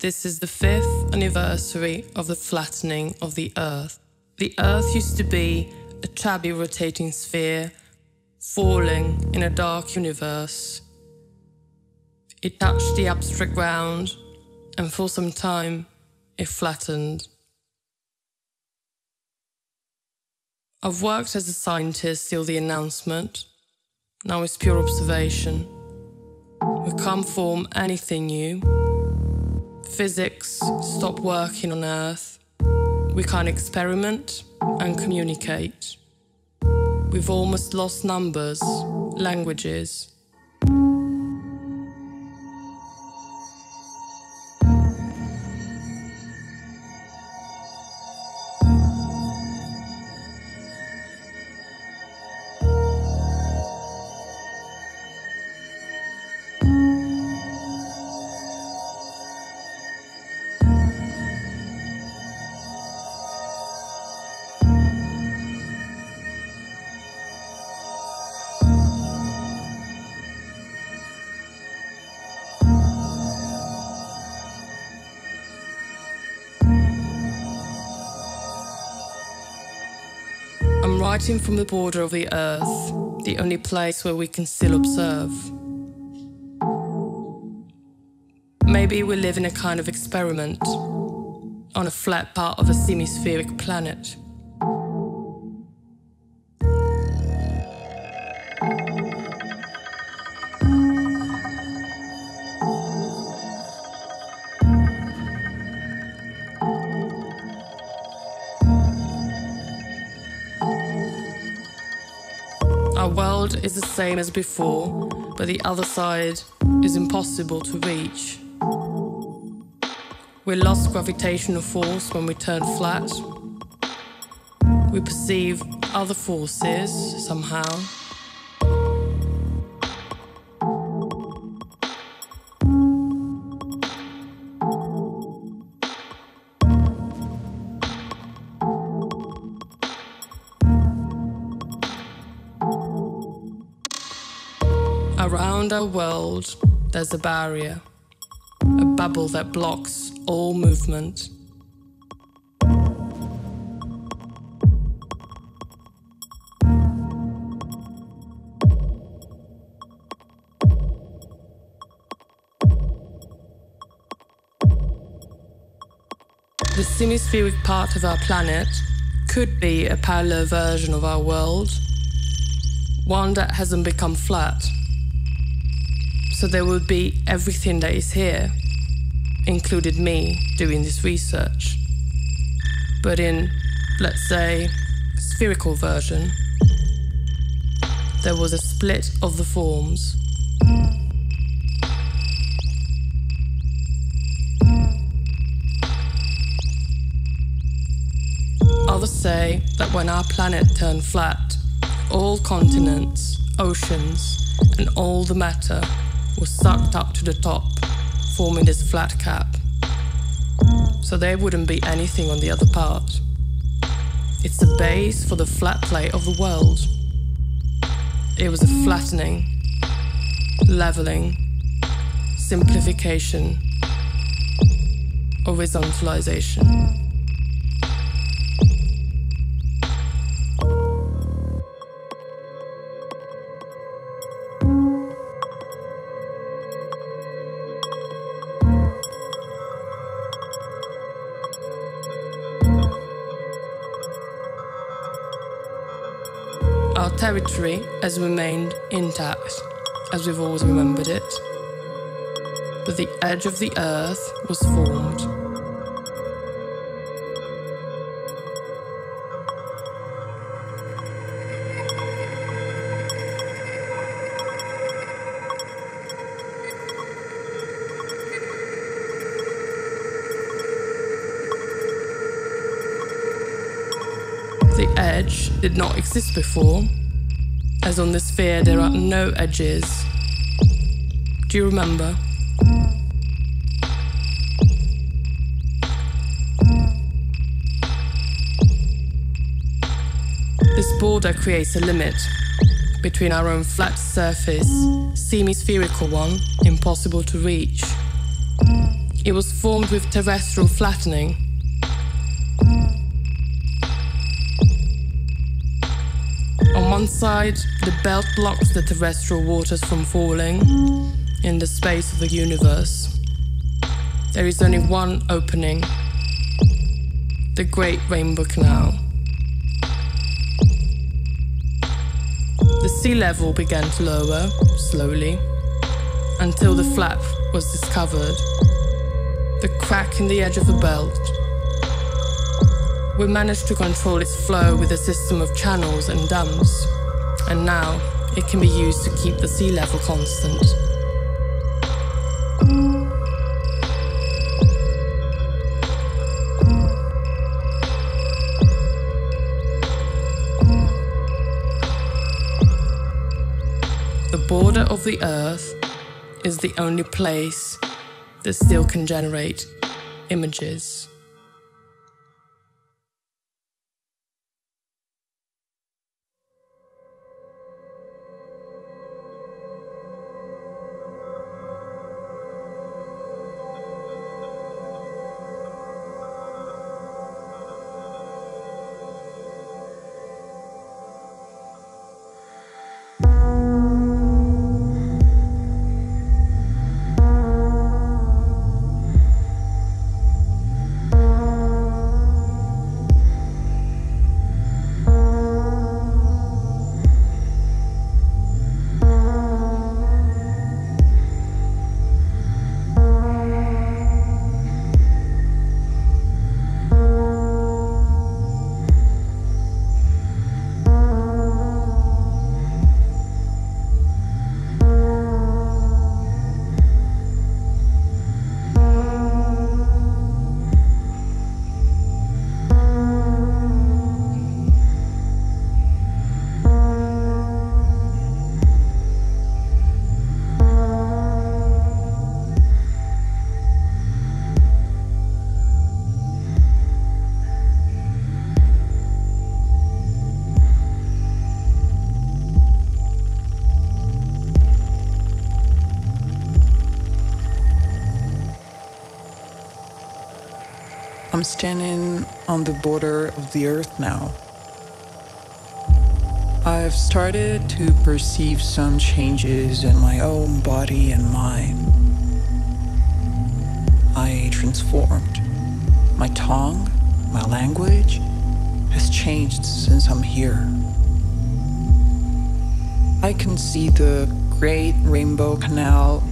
This is the fifth anniversary of the flattening of the Earth. The Earth used to be a chubby rotating sphere falling in a dark universe. It touched the abstract ground, and for some time it flattened. I've worked as a scientist till the announcement. Now it's pure observation. We can't form anything new. Physics stop working on Earth. We can't experiment and communicate. We've almost lost numbers, languages. Writing from the border of the earth, the only place where we can still observe. Maybe we live in a kind of experiment on a flat part of a semispheric planet. Same as before, but the other side is impossible to reach. We lost gravitational force when we turn flat. We perceive other forces somehow. Around our world, there's a barrier, a bubble that blocks all movement. The semispheric part of our planet could be a parallel version of our world, one that hasn't become flat. So there would be everything that is here, included me doing this research. But in, let's say, spherical version, there was a split of the forms. Others say that when our planet turned flat, all continents, oceans, and all the matter was sucked up to the top, forming this flat cap. So there wouldn't be anything on the other part. It's the base for the flat plate of the world. It was a flattening, leveling, simplification, horizontalization. Territory has remained intact, as we've always remembered it. But the edge of the earth was formed. The edge did not exist before, on the sphere there are no edges. Do you remember? This border creates a limit between our own flat surface, semi-spherical one, impossible to reach, It was formed with terrestrial flattening. On one side, the belt blocks the terrestrial waters from falling in the space of the universe. There is only one opening the Great Rainbow Canal. The sea level began to lower slowly until the flap was discovered. The crack in the edge of the belt. We managed to control its flow with a system of channels and dams, and now it can be used to keep the sea level constant. The border of the earth is the only place that still can generate images. I'm standing on the border of the earth now. I've started to perceive some changes in my own body and mind. I transformed. My tongue, my language has changed since I'm here. I can see the great rainbow canal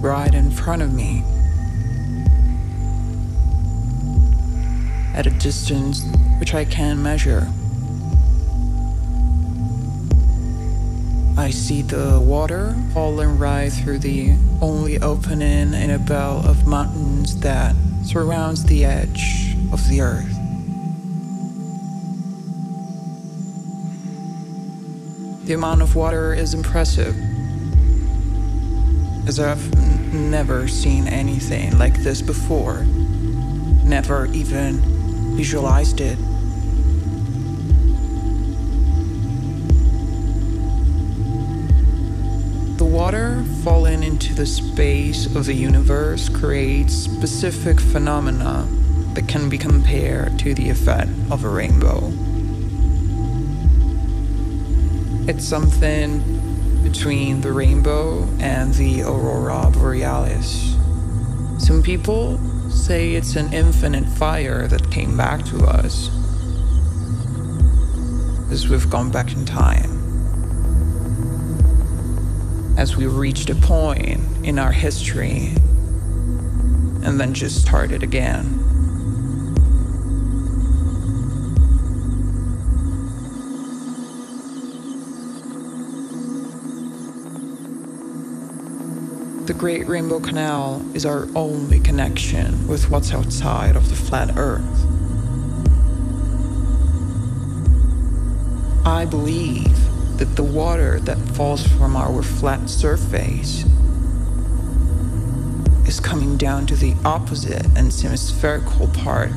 right in front of me. At a distance which I can measure. I see the water falling right through the only opening in a belt of mountains that surrounds the edge of the earth. The amount of water is impressive, as I've never seen anything like this before. Never even visualized it. The water falling into the space of the universe creates specific phenomena that can be compared to the effect of a rainbow. It's something between the rainbow and the aurora borealis. Some people say it's an infinite fire that came back to us as we've gone back in time. As we reached a point in our history and then just started again. Great Rainbow Canal is our only connection with what's outside of the flat Earth. I believe that the water that falls from our flat surface is coming down to the opposite and hemispherical part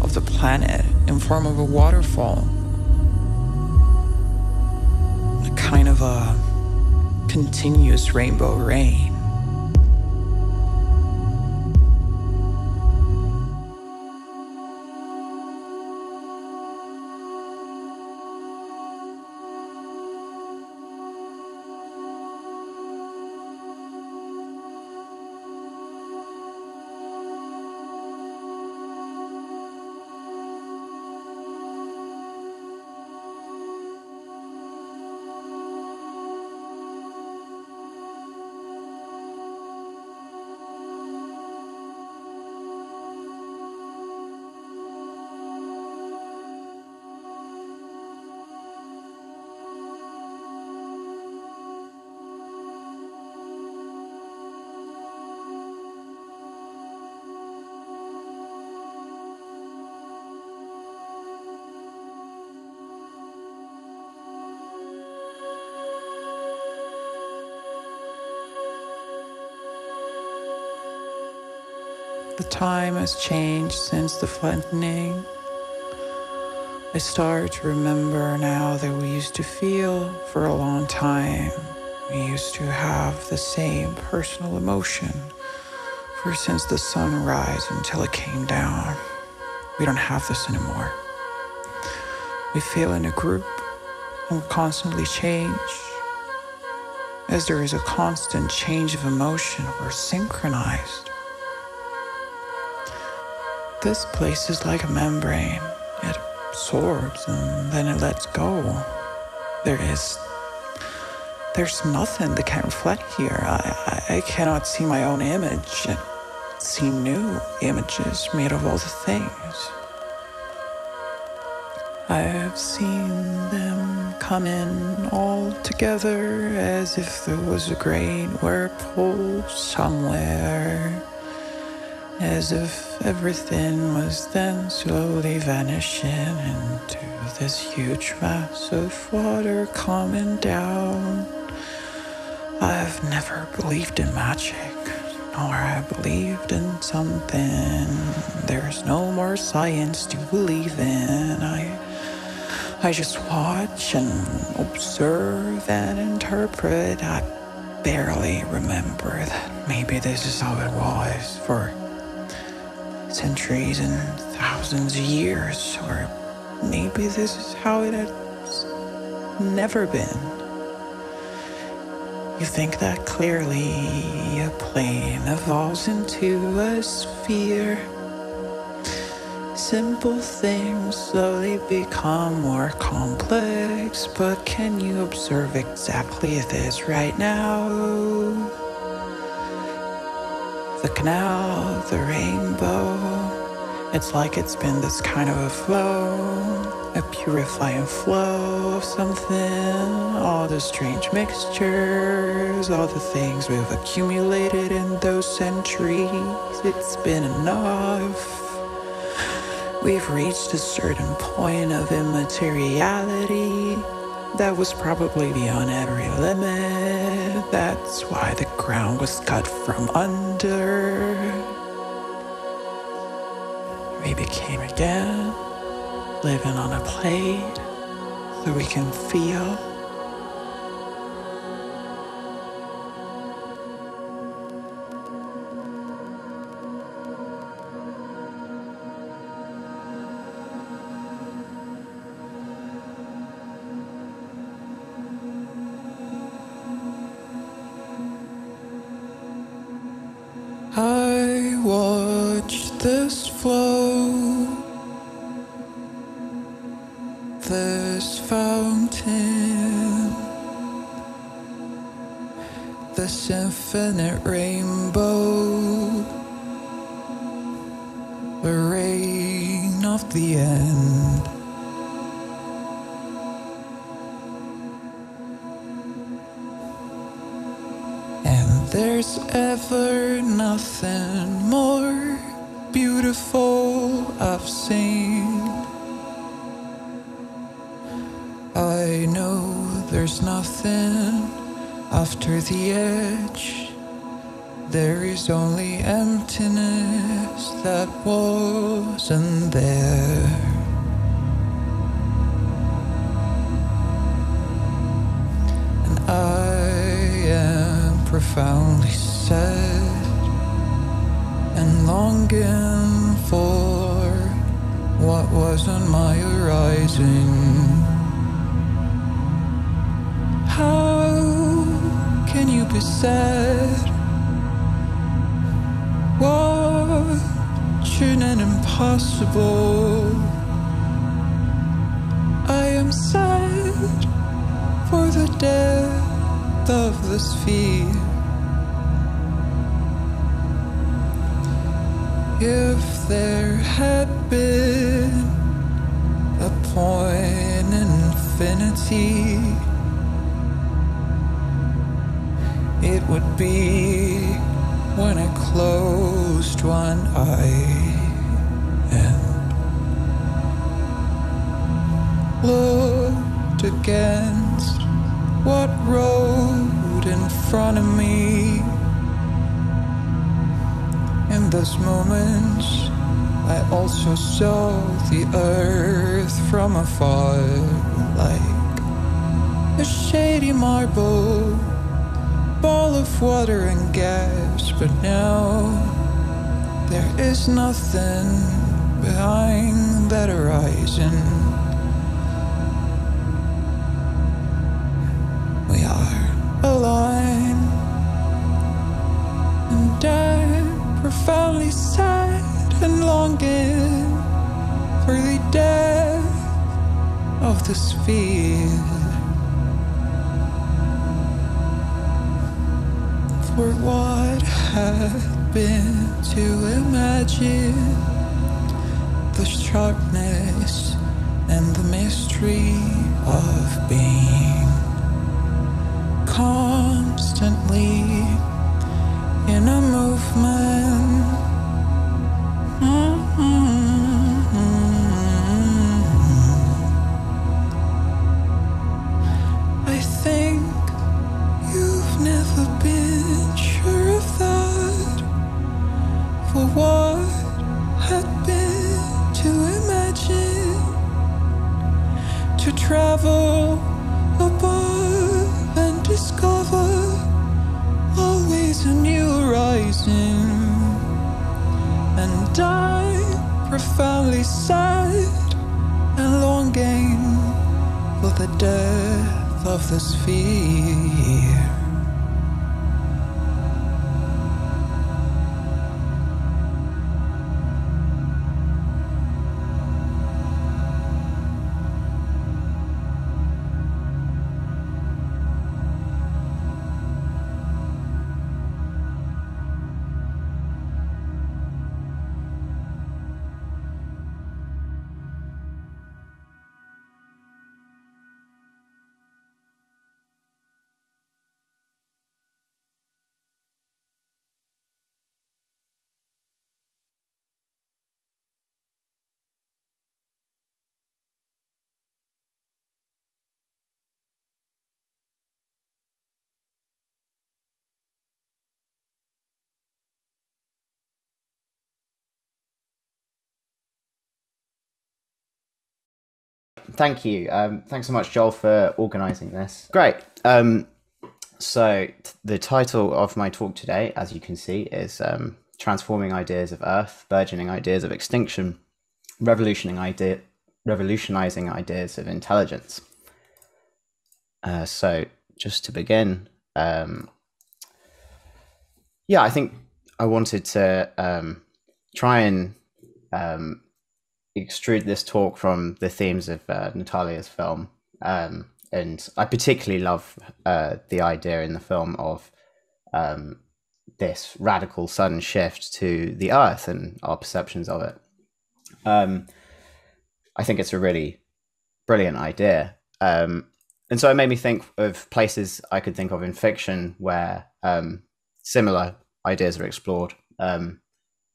of the planet in form of a waterfall. A kind of a continuous rainbow rain. Time has changed since the flattening. I start to remember now that we used to feel for a long time. We used to have the same personal emotion for since the sunrise until it came down. We don't have this anymore. We feel in a group and constantly change. As there is a constant change of emotion, we're synchronized. This place is like a membrane. It absorbs and then it lets go. There is there's nothing that can reflect here. I, I, I cannot see my own image and see new images made of all the things. I've seen them come in all together as if there was a great whirlpool somewhere, as if everything was then slowly vanishing into this huge mass of water coming down. I've never believed in magic, nor I believed in something. There's no more science to believe in. I I just watch and observe and interpret. I barely remember that maybe this is how it was for centuries and thousands of years, or maybe this is how it has never been. You think that clearly a plane evolves into a sphere Simple things slowly become more complex, but can you observe exactly this right now? The canal, the rainbow, it's like it's been this kind of a flow, a purifying flow of something. All the strange mixtures, all the things we've accumulated in those centuries. It's been enough. We've reached a certain point of immateriality that was probably beyond every limit. That's why the ground was cut from under. We became again, living on a plate so we can feel. Wasn't there. And I am profoundly sad and longing for what was on my horizon. How can you be sad? Watching an impossible. I am sad for the depth of the sphere. If there had been a point in infinity it would be when I closed one eye looked against what rode in front of me in those moments, I also saw the earth from afar, like a shady marble ball of water and gas. But now there is nothing behind that horizon. Of sad and longing for the death of the sphere. Thank you. Um, thanks so much, Joel, for organising this. Great. Um, so the title of my talk today, as you can see, is um, "Transforming Ideas of Earth: Burgeoning Ideas of Extinction, Revolutioning Revolutionizing Ideas of Intelligence." Uh, so, just to begin, um, yeah, I think I wanted to um, try and um, extrude this talk from the themes of uh, Natalia's film. Um, and I particularly love uh, the idea in the film of um, this radical sudden shift to the earth and our perceptions of it. Um, I think it's a really brilliant idea. Um, and so it made me think of places I could think of in fiction where um, similar ideas are explored. Um,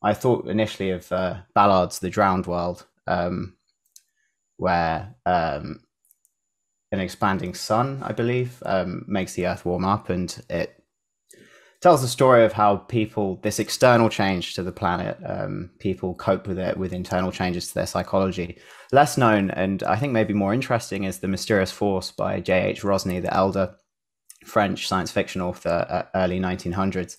I thought initially of uh, Ballard's The Drowned World, um, where um, an expanding sun, I believe, um, makes the Earth warm up, and it tells the story of how people, this external change to the planet, um, people cope with it with internal changes to their psychology. Less known, and I think maybe more interesting, is The Mysterious Force by J.H. Rosny the Elder, French science fiction author, uh, early 1900s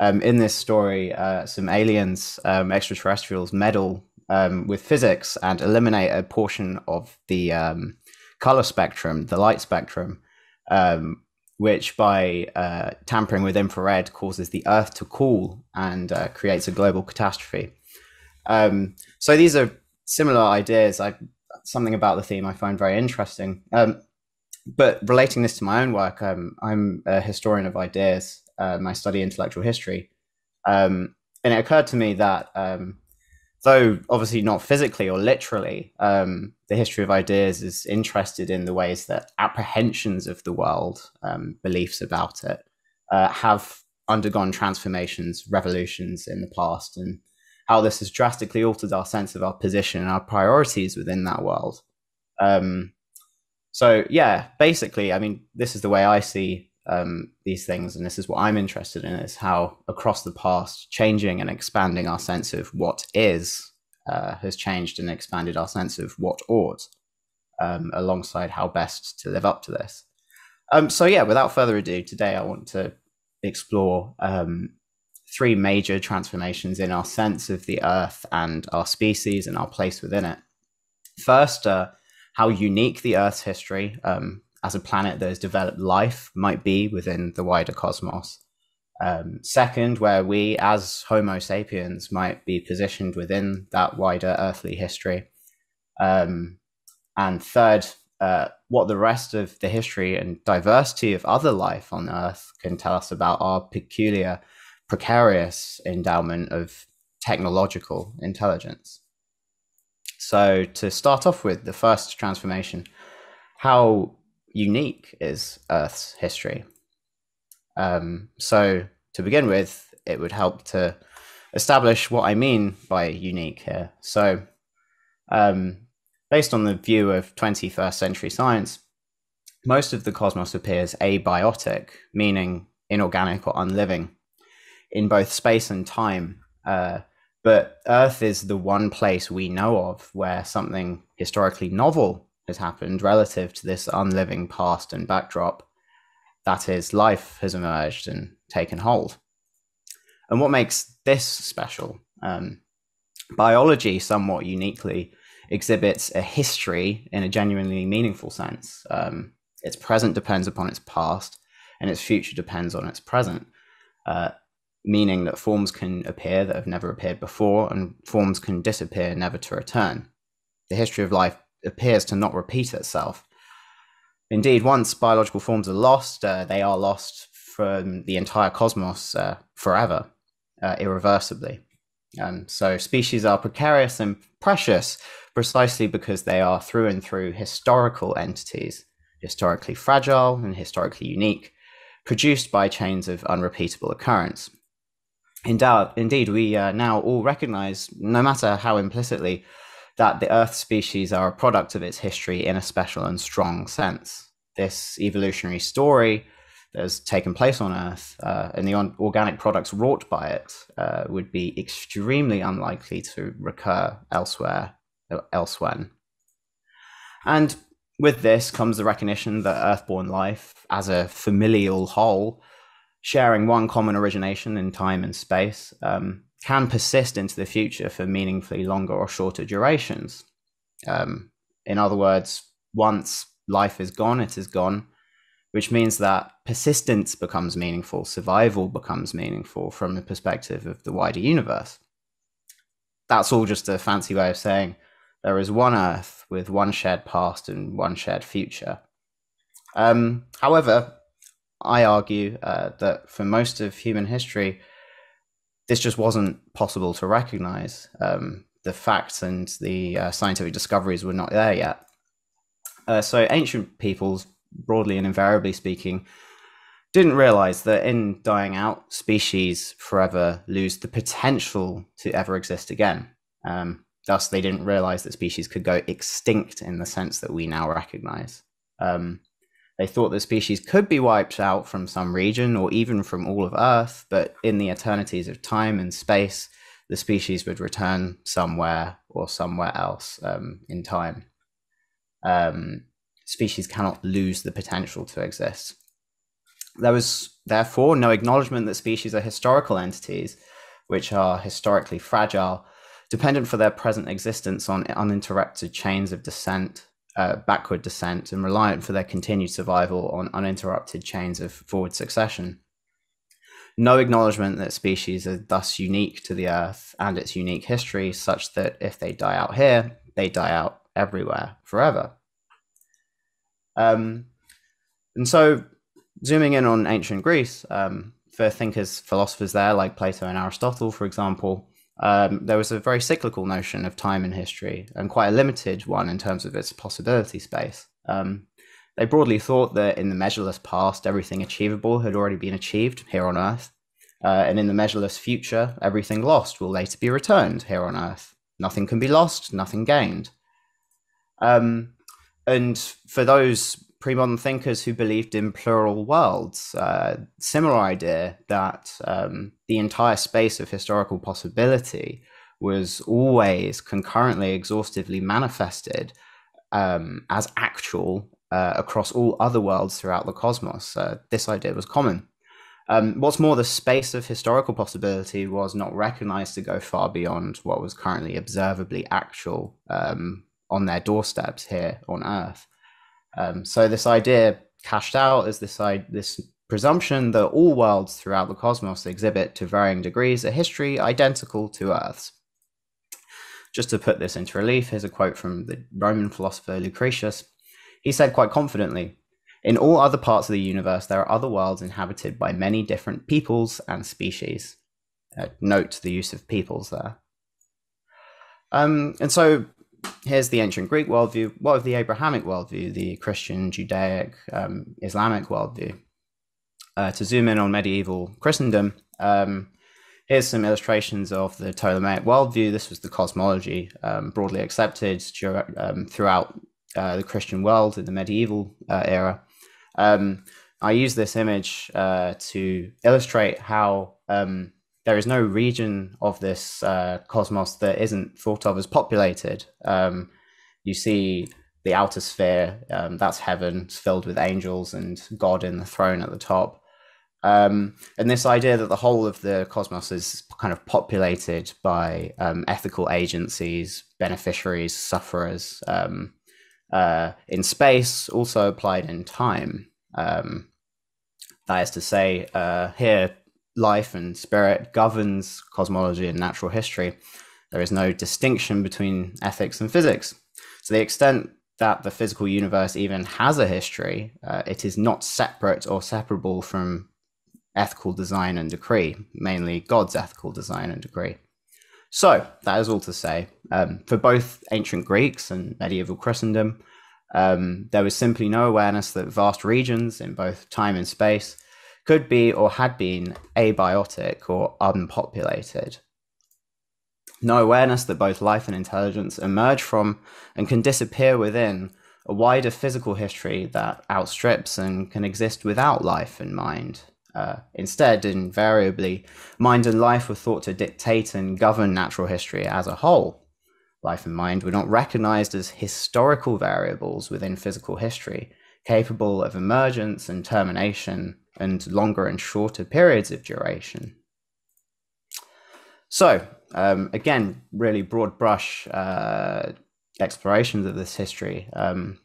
um, in this story, uh, some aliens, um, extraterrestrials, meddle um, with physics and eliminate a portion of the um, color spectrum, the light spectrum, um, which by uh, tampering with infrared causes the Earth to cool and uh, creates a global catastrophe. Um, so these are similar ideas. I something about the theme I find very interesting. but relating this to my own work, I'm a historian of ideas um, I study intellectual history. Um, and it occurred to me that um, though obviously not physically or literally, um, the history of ideas is interested in the ways that apprehensions of the world, um, beliefs about it, uh, have undergone transformations, revolutions in the past, and how this has drastically altered our sense of our position and our priorities within that world. Um, so yeah, basically, I mean, this is the way I see um, these things, and this is what I'm interested in, is how across the past, changing and expanding our sense of what is uh, has changed and expanded our sense of what ought, um, alongside how best to live up to this. Um, so, yeah, without further ado, today I want to explore um, three major transformations in our sense of the Earth and our species and our place within it. First, uh, how unique the Earth's history um, as a planet that has developed life might be within the wider cosmos. Um, second, where we as Homo sapiens might be positioned within that wider earthly history. Um, and third, uh, what the rest of the history and diversity of other life on Earth can tell us about our peculiar, precarious endowment of technological intelligence. So, to start off with, the first transformation how unique is Earth's history? Um, so, to begin with, it would help to establish what I mean by unique here. So, um, based on the view of 21st century science, most of the cosmos appears abiotic, meaning inorganic or unliving, in both space and time. Uh, but Earth is the one place we know of where something historically novel has happened relative to this unliving past and backdrop. That is, life has emerged and taken hold. And what makes this special? Um, biology somewhat uniquely exhibits a history in a genuinely meaningful sense. Um, its present depends upon its past, and its future depends on its present, uh, meaning that forms can appear that have never appeared before, and forms can disappear never to return. The history of life appears to not repeat itself. Indeed, once biological forms are lost, uh, they are lost from the entire cosmos uh, forever, uh, irreversibly. Um, so species are precarious and precious precisely because they are through and through historical entities, historically fragile and historically unique, produced by chains of unrepeatable occurrence. Indeed, we uh, now all recognize, no matter how implicitly, that the Earth species are a product of its history in a special and strong sense. This evolutionary story that has taken place on Earth uh, and the on- organic products wrought by it uh, would be extremely unlikely to recur elsewhere, elsewhere. And with this comes the recognition that Earthborn life, as a familial whole, sharing one common origination in time and space, um, can persist into the future for meaningfully longer or shorter durations. Um, in other words, once life is gone, it is gone, which means that persistence becomes meaningful, survival becomes meaningful from the perspective of the wider universe. That's all just a fancy way of saying there is one Earth with one shared past and one shared future. Um, however, I argue uh, that for most of human history, this just wasn't possible to recognize. Um, the facts and the uh, scientific discoveries were not there yet. Uh, so ancient peoples, broadly and invariably speaking, didn't realize that in dying out, species forever lose the potential to ever exist again. Um, thus, they didn't realize that species could go extinct in the sense that we now recognize. Um, they thought the species could be wiped out from some region or even from all of Earth, but in the eternities of time and space, the species would return somewhere or somewhere else um, in time. Um, species cannot lose the potential to exist. There was therefore no acknowledgement that species are historical entities, which are historically fragile, dependent for their present existence on uninterrupted chains of descent uh, backward descent and reliant for their continued survival on uninterrupted chains of forward succession. No acknowledgement that species are thus unique to the Earth and its unique history, such that if they die out here, they die out everywhere forever. Um, and so, zooming in on ancient Greece, um, for thinkers, philosophers there, like Plato and Aristotle, for example, um, there was a very cyclical notion of time in history and quite a limited one in terms of its possibility space. Um, they broadly thought that in the measureless past, everything achievable had already been achieved here on Earth. Uh, and in the measureless future, everything lost will later be returned here on Earth. Nothing can be lost, nothing gained. Um, and for those pre-modern thinkers who believed in plural worlds. Uh, similar idea that um, the entire space of historical possibility was always concurrently, exhaustively manifested um, as actual uh, across all other worlds throughout the cosmos. Uh, this idea was common. Um, what's more, the space of historical possibility was not recognized to go far beyond what was currently observably actual um, on their doorsteps here on Earth. Um, so this idea cashed out as this this presumption that all worlds throughout the cosmos exhibit to varying degrees a history identical to Earth's. Just to put this into relief, here's a quote from the Roman philosopher Lucretius. He said quite confidently, in all other parts of the universe, there are other worlds inhabited by many different peoples and species. Uh, note the use of peoples there. Um, and so here's the ancient Greek worldview. What of the Abrahamic worldview, the Christian, Judaic, um, Islamic worldview? Uh, to zoom in on medieval Christendom, um, here's some illustrations of the Ptolemaic worldview. This was the cosmology um, broadly accepted um, throughout uh, the Christian world in the medieval uh, era. Um, I use this image uh, to illustrate how um, there is no region of this uh, cosmos that isn't thought of as populated. Um, you see the outer sphere, um, that's heaven, it's filled with angels and God in the throne at the top. Um, and this idea that the whole of the cosmos is kind of populated by um, ethical agencies, beneficiaries, sufferers um, uh, in space, also applied in time. Um, that is to say, uh, here, life and spirit governs cosmology and natural history. There is no distinction between ethics and physics. To the extent that the physical universe even has a history, uh, it is not separate or separable from ethical design and decree, mainly God's ethical design and decree. So, that is all to say. Um, for both ancient Greeks and medieval Christendom, um, there was simply no awareness that vast regions in both time and space could be or had been abiotic or unpopulated. No awareness that both life and intelligence emerge from and can disappear within a wider physical history that outstrips and can exist without life and mind. Uh, instead, invariably, mind and life were thought to dictate and govern natural history as a whole life and mind were not recognized as historical variables within physical history, capable of emergence and termination and longer and shorter periods of duration. So, um, again, really broad brush uh, explorations of this history. Um,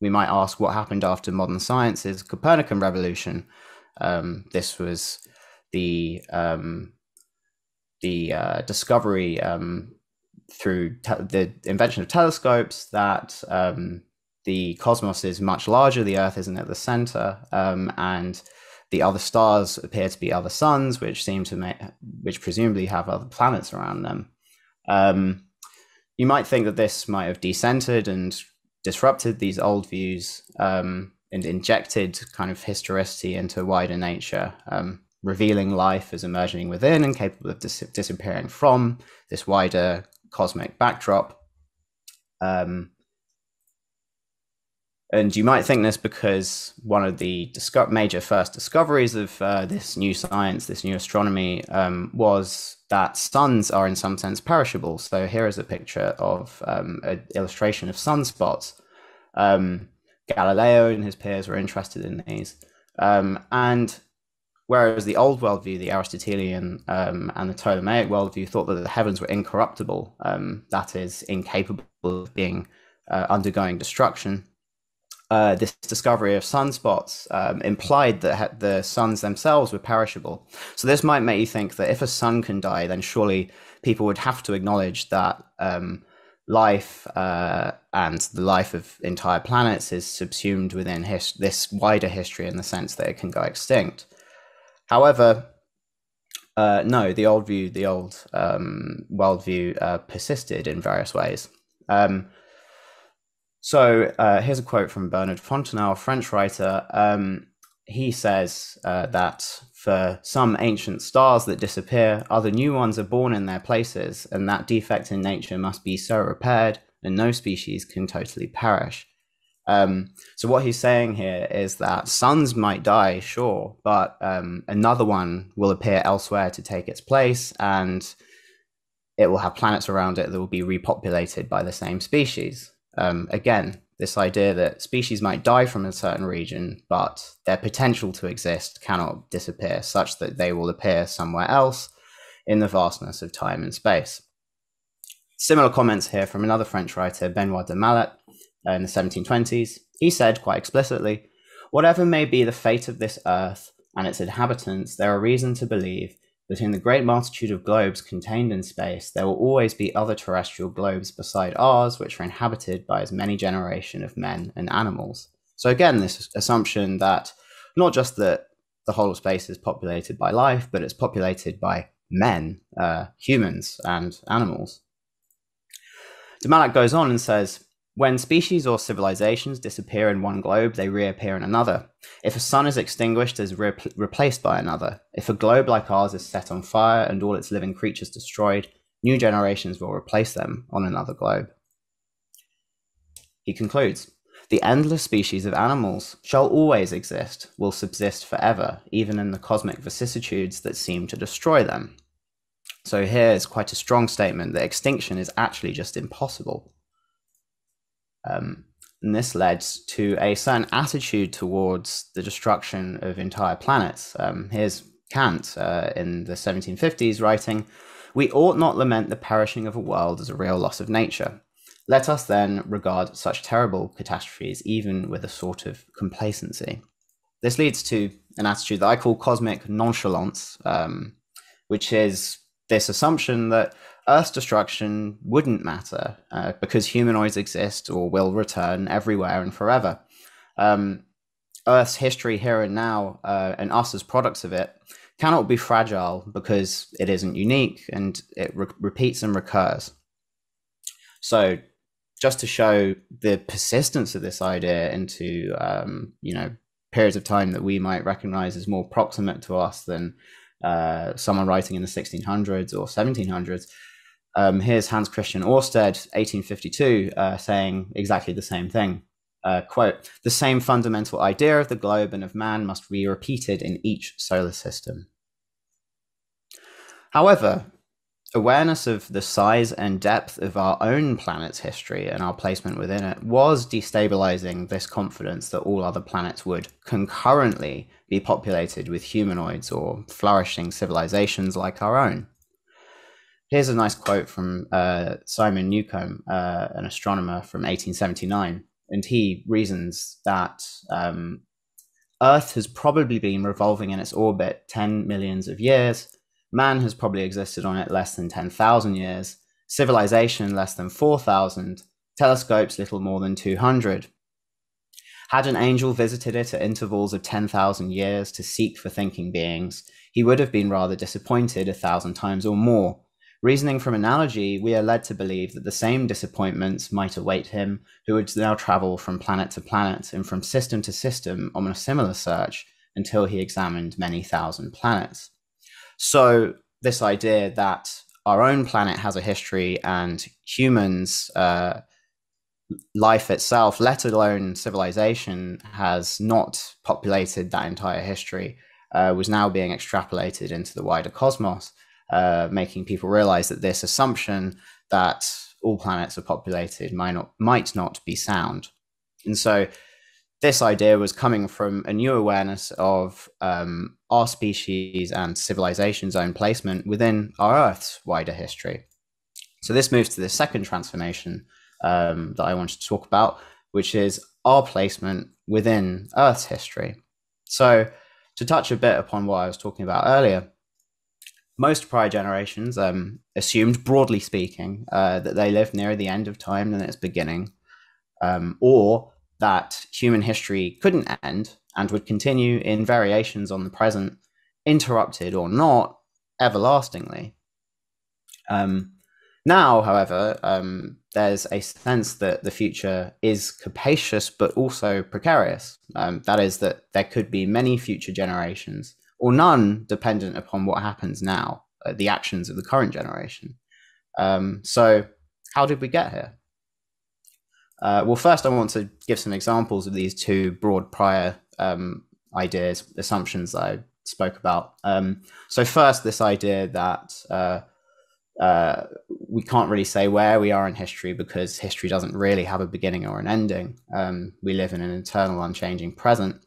we might ask what happened after modern science's Copernican revolution. Um, this was the um, the uh, discovery um, through the invention of telescopes that um, the cosmos is much larger, the Earth isn't at the center, and the other stars appear to be other suns, which seem to make, which presumably have other planets around them. Um, you might think that this might have decentered and disrupted these old views um, and injected kind of historicity into wider nature, um, revealing life as emerging within and capable of dis- disappearing from this wider cosmic backdrop. Um, and you might think this because one of the disco- major first discoveries of uh, this new science, this new astronomy, um, was that suns are in some sense perishable. So here is a picture of um, an illustration of sunspots. Um, Galileo and his peers were interested in these. Um, and Whereas the old worldview, the Aristotelian um, and the Ptolemaic worldview, thought that the heavens were incorruptible, um, that is, incapable of being uh, undergoing destruction. Uh, this discovery of sunspots um, implied that the suns themselves were perishable. So this might make you think that if a sun can die, then surely people would have to acknowledge that um, life uh, and the life of entire planets is subsumed within his- this wider history in the sense that it can go extinct. However, uh, no, the old view, the old um, worldview uh, persisted in various ways. Um, so uh, here's a quote from Bernard Fontenelle, a French writer. Um, he says uh, that for some ancient stars that disappear, other new ones are born in their places, and that defect in nature must be so repaired, and no species can totally perish. Um, so what he's saying here is that suns might die, sure, but um, another one will appear elsewhere to take its place, and it will have planets around it that will be repopulated by the same species. Um, again, this idea that species might die from a certain region, but their potential to exist cannot disappear, such that they will appear somewhere else in the vastness of time and space. Similar comments here from another French writer, Benoit de Maillet, uh, in the 1720s. He said quite explicitly, Whatever may be the fate of this earth and its inhabitants, there are reason to believe that in the great multitude of globes contained in space, there will always be other terrestrial globes beside ours, which are inhabited by as many generation of men and animals. So again, this assumption that not just that the whole of space is populated by life, but it's populated by men, uh, humans, and animals. De goes on and says, when species or civilizations disappear in one globe, they reappear in another. If a sun is extinguished, it is re- replaced by another. If a globe like ours is set on fire and all its living creatures destroyed, new generations will replace them on another globe. He concludes The endless species of animals shall always exist, will subsist forever, even in the cosmic vicissitudes that seem to destroy them. So here is quite a strong statement that extinction is actually just impossible. Um, and this led to a certain attitude towards the destruction of entire planets. Um, here's Kant uh, in the 1750s writing We ought not lament the perishing of a world as a real loss of nature. Let us then regard such terrible catastrophes even with a sort of complacency. This leads to an attitude that I call cosmic nonchalance, um, which is this assumption that Earth's destruction wouldn't matter uh, because humanoids exist or will return everywhere and forever. Um, Earth's history here and now, uh, and us as products of it, cannot be fragile because it isn't unique and it re- repeats and recurs. So, just to show the persistence of this idea into, um, you know, periods of time that we might recognize as more proximate to us than uh, someone writing in the 1600s or 1700s, um, here's Hans Christian Oersted, 1852, uh, saying exactly the same thing. Uh, quote, the same fundamental idea of the globe and of man must be repeated in each solar system. However, awareness of the size and depth of our own planet's history and our placement within it was destabilizing this confidence that all other planets would concurrently be populated with humanoids or flourishing civilizations like our own. Here's a nice quote from uh, Simon Newcomb, uh, an astronomer from 1879, and he reasons that um, Earth has probably been revolving in its orbit 10 millions of years. Man has probably existed on it less than 10,000 years. Civilization less than 4,000. Telescopes little more than 200. Had an angel visited it at intervals of 10,000 years to seek for thinking beings, he would have been rather disappointed a thousand times or more Reasoning from analogy, we are led to believe that the same disappointments might await him who would now travel from planet to planet and from system to system on a similar search until he examined many thousand planets. So, this idea that our own planet has a history and humans, uh, life itself, let alone civilization, has not populated that entire history, uh, was now being extrapolated into the wider cosmos. Uh, making people realize that this assumption that all planets are populated might not might not be sound. And so this idea was coming from a new awareness of um, our species and civilization's own placement within our Earth's wider history. So this moves to the second transformation um, that I wanted to talk about, which is our placement within Earth's history. So to touch a bit upon what I was talking about earlier, most prior generations um, assumed, broadly speaking, uh, that they lived nearer the end of time than its beginning, um, or that human history couldn't end and would continue in variations on the present, interrupted or not, everlastingly. Um, now, however, um, there's a sense that the future is capacious but also precarious. Um, that is, that there could be many future generations or none dependent upon what happens now, uh, the actions of the current generation. Um, so, how did we get here? Uh, well, first, I want to give some examples of these two broad prior um, ideas, assumptions that I spoke about. Um, so, first, this idea that uh, uh, we can't really say where we are in history because history doesn't really have a beginning or an ending. Um, we live in an eternal, unchanging present.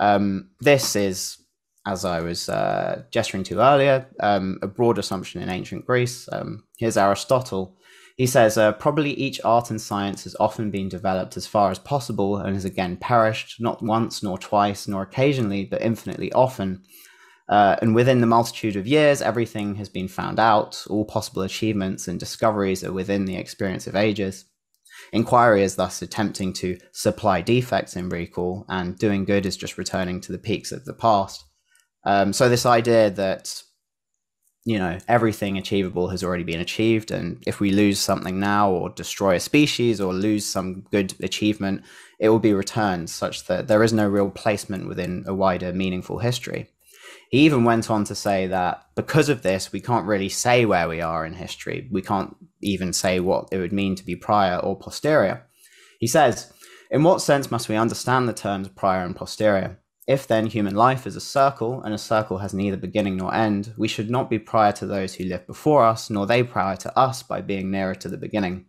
Um, this is, as I was uh, gesturing to earlier, um, a broad assumption in ancient Greece. Um, here's Aristotle. He says, uh, probably each art and science has often been developed as far as possible and has again perished, not once, nor twice, nor occasionally, but infinitely often. Uh, and within the multitude of years, everything has been found out. All possible achievements and discoveries are within the experience of ages. Inquiry is thus attempting to supply defects in recall, and doing good is just returning to the peaks of the past. Um, so, this idea that you know everything achievable has already been achieved and if we lose something now or destroy a species or lose some good achievement it will be returned such that there is no real placement within a wider meaningful history. He even went on to say that because of this we can't really say where we are in history. We can't even say what it would mean to be prior or posterior. He says in what sense must we understand the terms prior and posterior if then human life is a circle, and a circle has neither beginning nor end, we should not be prior to those who lived before us, nor they prior to us by being nearer to the beginning.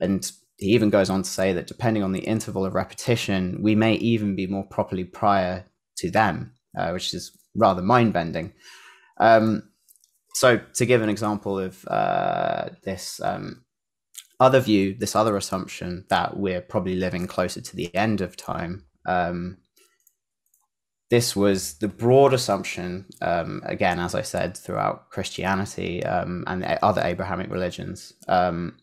And he even goes on to say that depending on the interval of repetition, we may even be more properly prior to them, uh, which is rather mind bending. Um, so, to give an example of uh, this um, other view, this other assumption that we're probably living closer to the end of time, um, this was the broad assumption, um, again, as I said, throughout Christianity um, and other Abrahamic religions. Um,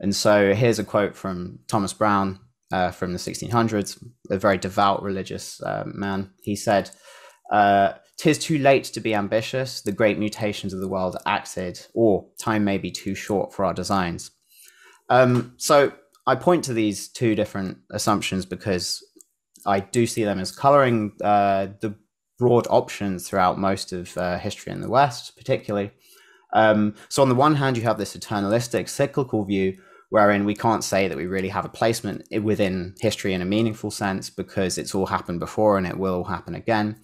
and so here's a quote from Thomas Browne uh, from the 1600s, a very devout religious uh, man. He said, uh, Tis too late to be ambitious, the great mutations of the world acted, or time may be too short for our designs. Um, so I point to these two different assumptions because I do see them as coloring uh, the broad options throughout most of uh, history in the West, particularly. Um, so, on the one hand, you have this eternalistic, cyclical view wherein we can't say that we really have a placement within history in a meaningful sense because it's all happened before and it will all happen again.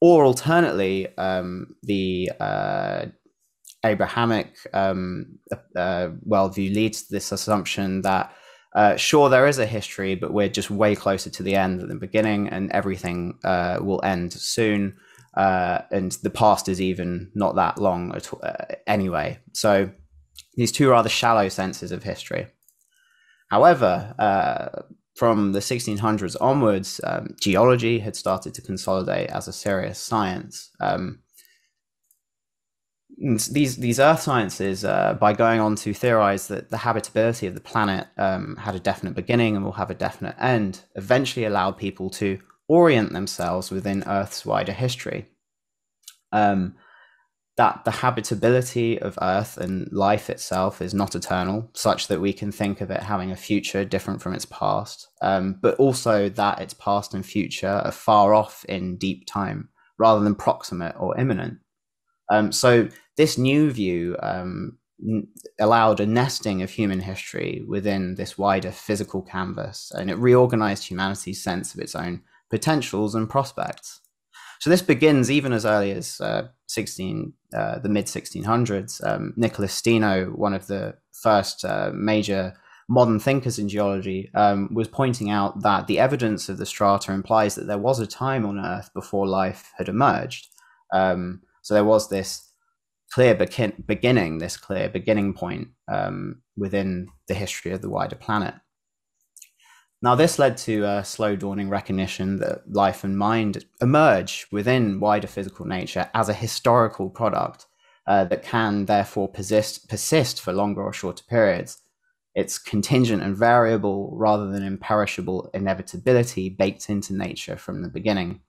Or alternately, um, the uh, Abrahamic um, uh, worldview leads to this assumption that uh, sure, there is a history, but we're just way closer to the end than the beginning, and everything uh, will end soon. Uh, and the past is even not that long at, uh, anyway. So these two rather shallow senses of history. However, uh, from the 1600s onwards, um, geology had started to consolidate as a serious science. Um, these these earth sciences uh, by going on to theorize that the habitability of the planet um, had a definite beginning and will have a definite end eventually allowed people to orient themselves within earth's wider history. Um, that the habitability of earth and life itself is not eternal such that we can think of it having a future different from its past um, but also that its past and future are far off in deep time rather than proximate or imminent. Um, so this new view um, allowed a nesting of human history within this wider physical canvas, and it reorganized humanity's sense of its own potentials and prospects. So this begins even as early as uh, 16, uh, the mid 1600s. Um, Nicholas Steno, one of the first uh, major modern thinkers in geology, um, was pointing out that the evidence of the strata implies that there was a time on Earth before life had emerged. Um, so there was this clear begin- beginning, this clear beginning point um, within the history of the wider planet. Now, this led to a slow dawning recognition that life and mind emerge within wider physical nature as a historical product uh, that can therefore persist, persist for longer or shorter periods. It's contingent and variable rather than imperishable inevitability baked into nature from the beginning.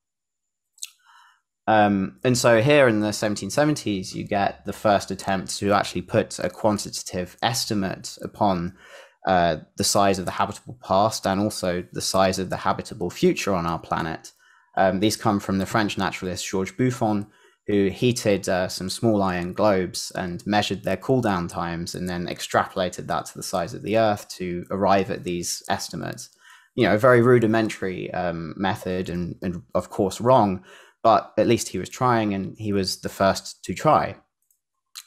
Um, and so here in the 1770s, you get the first attempt to actually put a quantitative estimate upon uh, the size of the habitable past and also the size of the habitable future on our planet. Um, these come from the French naturalist Georges Buffon, who heated uh, some small iron globes and measured their cooldown times and then extrapolated that to the size of the Earth to arrive at these estimates. You know, a very rudimentary um, method and, and, of course, wrong, but at least he was trying and he was the first to try.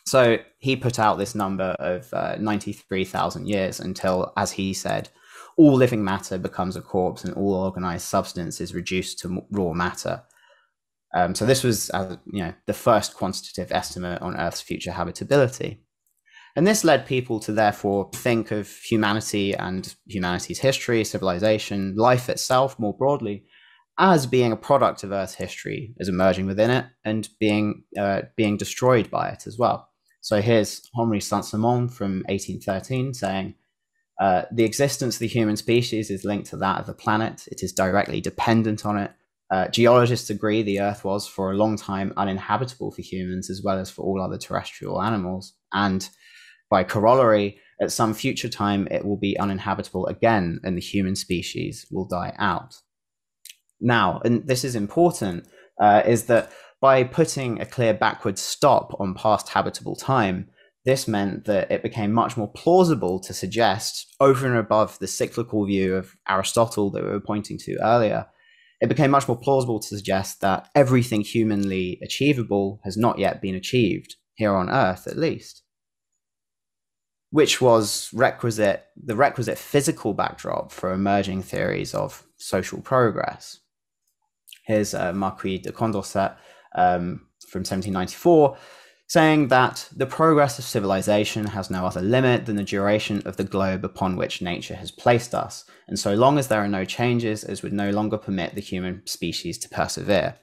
So he put out this number of uh, 93,000 years until, as he said, all living matter becomes a corpse and all organized substance is reduced to raw matter. Um, so this was, uh, you know, the first quantitative estimate on Earth's future habitability. And this led people to therefore think of humanity and humanity's history, civilization, life itself more broadly, as being a product of Earth's history, is emerging within it, and being uh, being destroyed by it as well. So here's Henri Saint-Simon from 1813 saying, uh, the existence of the human species is linked to that of the planet. It is directly dependent on it. Uh, geologists agree the Earth was for a long time uninhabitable for humans as well as for all other terrestrial animals. And by corollary, at some future time, it will be uninhabitable again and the human species will die out. Now, and this is important, uh, is that by putting a clear backward stop on past habitable time, this meant that it became much more plausible to suggest, over and above the cyclical view of Aristotle that we were pointing to earlier, it became much more plausible to suggest that everything humanly achievable has not yet been achieved, here on Earth at least. Which was requisite the requisite physical backdrop for emerging theories of social progress. Here's uh, Marquis de Condorcet um, from 1794 saying that the progress of civilization has no other limit than the duration of the globe upon which nature has placed us, and so long as there are no changes, as would no longer permit the human species to persevere.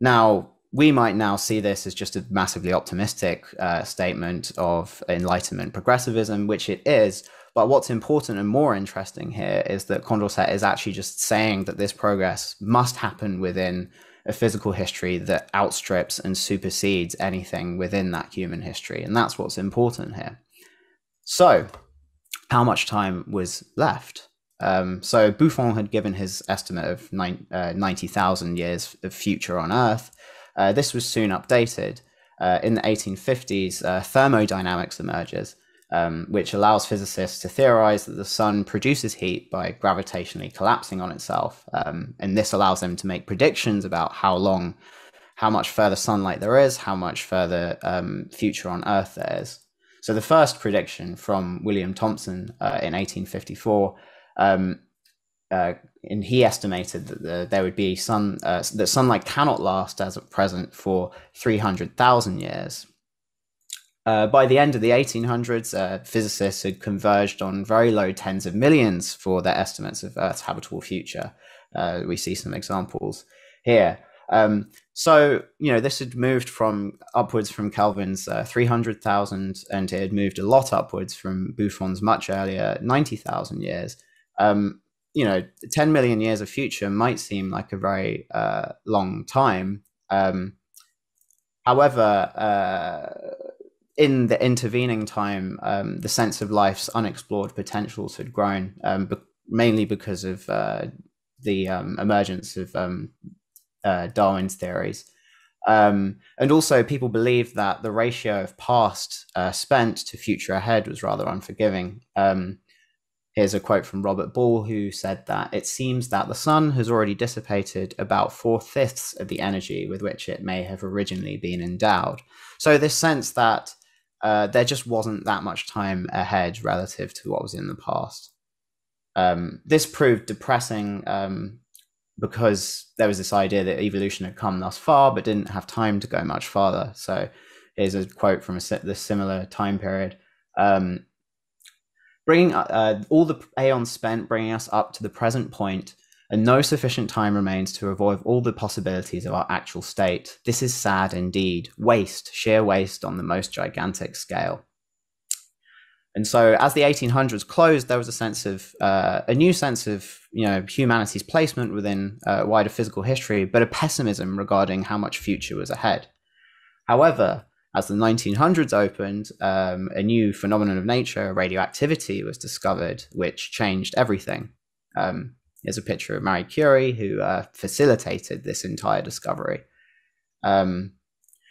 Now, we might now see this as just a massively optimistic uh, statement of Enlightenment progressivism, which it is. But what's important and more interesting here is that Condorcet is actually just saying that this progress must happen within a physical history that outstrips and supersedes anything within that human history. And that's what's important here. So, how much time was left? Um, so, Buffon had given his estimate of nine, uh, 90,000 years of future on Earth. Uh, this was soon updated. Uh, in the 1850s, uh, thermodynamics emerges um, which allows physicists to theorize that the sun produces heat by gravitationally collapsing on itself. Um, and this allows them to make predictions about how long, how much further sunlight there is, how much further um, future on Earth there is. So the first prediction from William Thomson uh, in 1854, um, uh, and he estimated that the, there would be sun uh, that sunlight cannot last as at present for 300,000 years, uh, by the end of the 1800s, uh, physicists had converged on very low tens of millions for their estimates of Earth's habitable future. Uh, we see some examples here. Um, so, you know, this had moved from upwards from Kelvin's uh, 300,000 and it had moved a lot upwards from Buffon's much earlier 90,000 years. Um, you know, 10 million years of future might seem like a very uh, long time. Um, however, uh, in the intervening time, um, the sense of life's unexplored potentials had grown, um, be- mainly because of uh, the um, emergence of um, uh, Darwin's theories. Um, and also, people believed that the ratio of past uh, spent to future ahead was rather unforgiving. Um, here's a quote from Robert Ball, who said that it seems that the sun has already dissipated about four fifths of the energy with which it may have originally been endowed. So, this sense that uh, there just wasn't that much time ahead relative to what was in the past. Um, this proved depressing um, because there was this idea that evolution had come thus far but didn't have time to go much farther. So here's a quote from a this similar time period. Um, bringing uh, all the aeons spent bringing us up to the present point and no sufficient time remains to avoid all the possibilities of our actual state. This is sad indeed. Waste, sheer waste on the most gigantic scale. And so, as the 1800s closed, there was a sense of uh, a new sense of you know humanity's placement within uh, wider physical history, but a pessimism regarding how much future was ahead. However, as the 1900s opened, um, a new phenomenon of nature, radioactivity, was discovered, which changed everything. Um, Here's a picture of Marie Curie, who uh, facilitated this entire discovery. Um,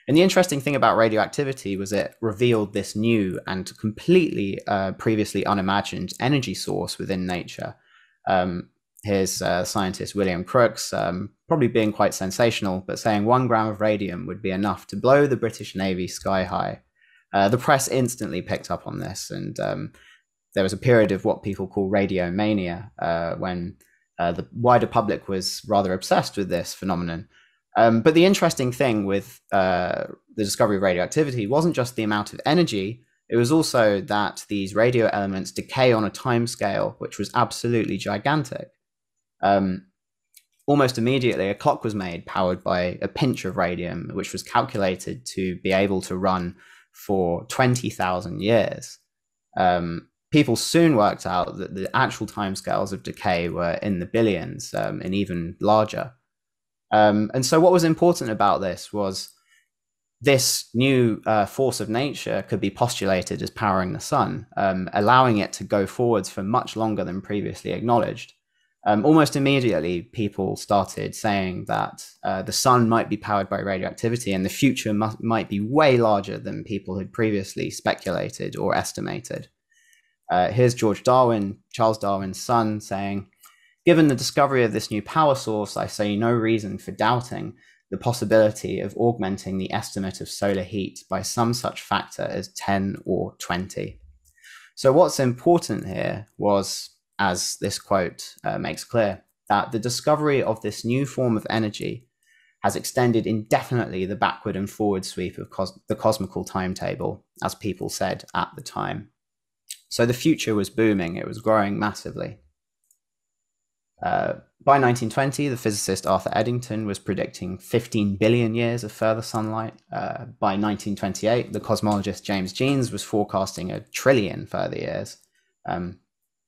And the interesting thing about radioactivity was it revealed this new and completely uh, previously unimagined energy source within nature. Um, here's uh, scientist William Crookes, um, probably being quite sensational, but saying one gram of radium would be enough to blow the British Navy sky high. Uh, the press instantly picked up on this, and um, there was a period of what people call radio mania uh, when uh, the wider public was rather obsessed with this phenomenon. Um, but the interesting thing with uh, the discovery of radioactivity wasn't just the amount of energy, it was also that these radio elements decay on a time scale which was absolutely gigantic. Um, almost immediately, a clock was made powered by a pinch of radium, which was calculated to be able to run for 20,000 years. Um, people soon worked out that the actual timescales of decay were in the billions um, and even larger. Um, and so, what was important about this was this new uh, force of nature could be postulated as powering the sun, um, allowing it to go forwards for much longer than previously acknowledged. Um, almost immediately, people started saying that uh, the sun might be powered by radioactivity and the future mu- might be way larger than people had previously speculated or estimated. Uh, here's George Darwin, Charles Darwin's son, saying, Given the discovery of this new power source, I see no reason for doubting the possibility of augmenting the estimate of solar heat by some such factor as 10 or 20. So, what's important here was, as this quote uh, makes clear, that the discovery of this new form of energy has extended indefinitely the backward and forward sweep of cos- the cosmical timetable, as people said at the time. So the future was booming, it was growing massively. Uh, by 1920, the physicist Arthur Eddington was predicting 15 billion years of further sunlight. Uh, by 1928, the cosmologist James Jeans was forecasting a trillion further years. Um,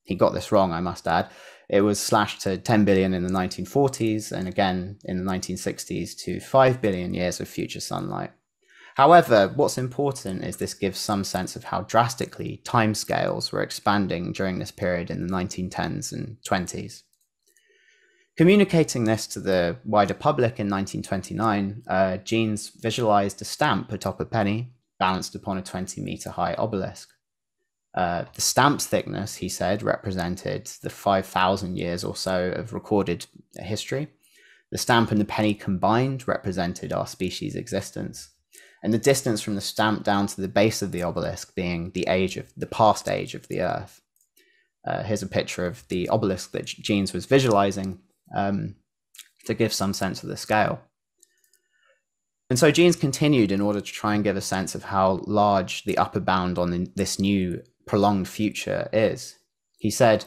he got this wrong, I must add. It was slashed to 10 billion in the 1940s and again in the 1960s to 5 billion years of future sunlight. However, what's important is this gives some sense of how drastically timescales were expanding during this period in the 1910s and 20s. Communicating this to the wider public in 1929, uh, Jeans visualized a stamp atop a penny balanced upon a 20 meter high obelisk. Uh, the stamp's thickness, he said, represented the 5,000 years or so of recorded history. The stamp and the penny combined represented our species' existence and the distance from the stamp down to the base of the obelisk being the age of the past age of the Earth. Uh, here's a picture of the obelisk that Jeans was visualizing um, to give some sense of the scale. And so Jeans continued in order to try and give a sense of how large the upper bound on the, this new prolonged future is. He said,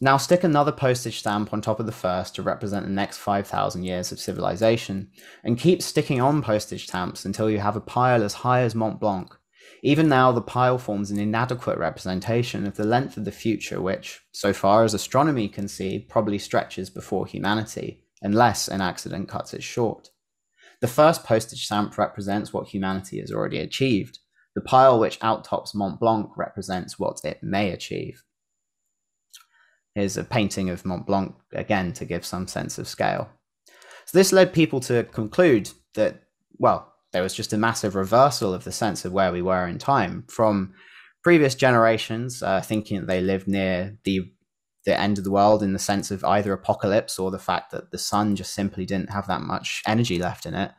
now stick another postage stamp on top of the first to represent the next 5,000 years of civilization, and keep sticking on postage stamps until you have a pile as high as Mont Blanc. Even now, the pile forms an inadequate representation of the length of the future, which, so far as astronomy can see, probably stretches before humanity, unless an accident cuts it short. The first postage stamp represents what humanity has already achieved. The pile which outtops Mont Blanc represents what it may achieve. Here's a painting of Mont Blanc again to give some sense of scale. So this led people to conclude that, well, there was just a massive reversal of the sense of where we were in time from previous generations, uh, thinking that they lived near the the end of the world in the sense of either apocalypse or the fact that the sun just simply didn't have that much energy left in it.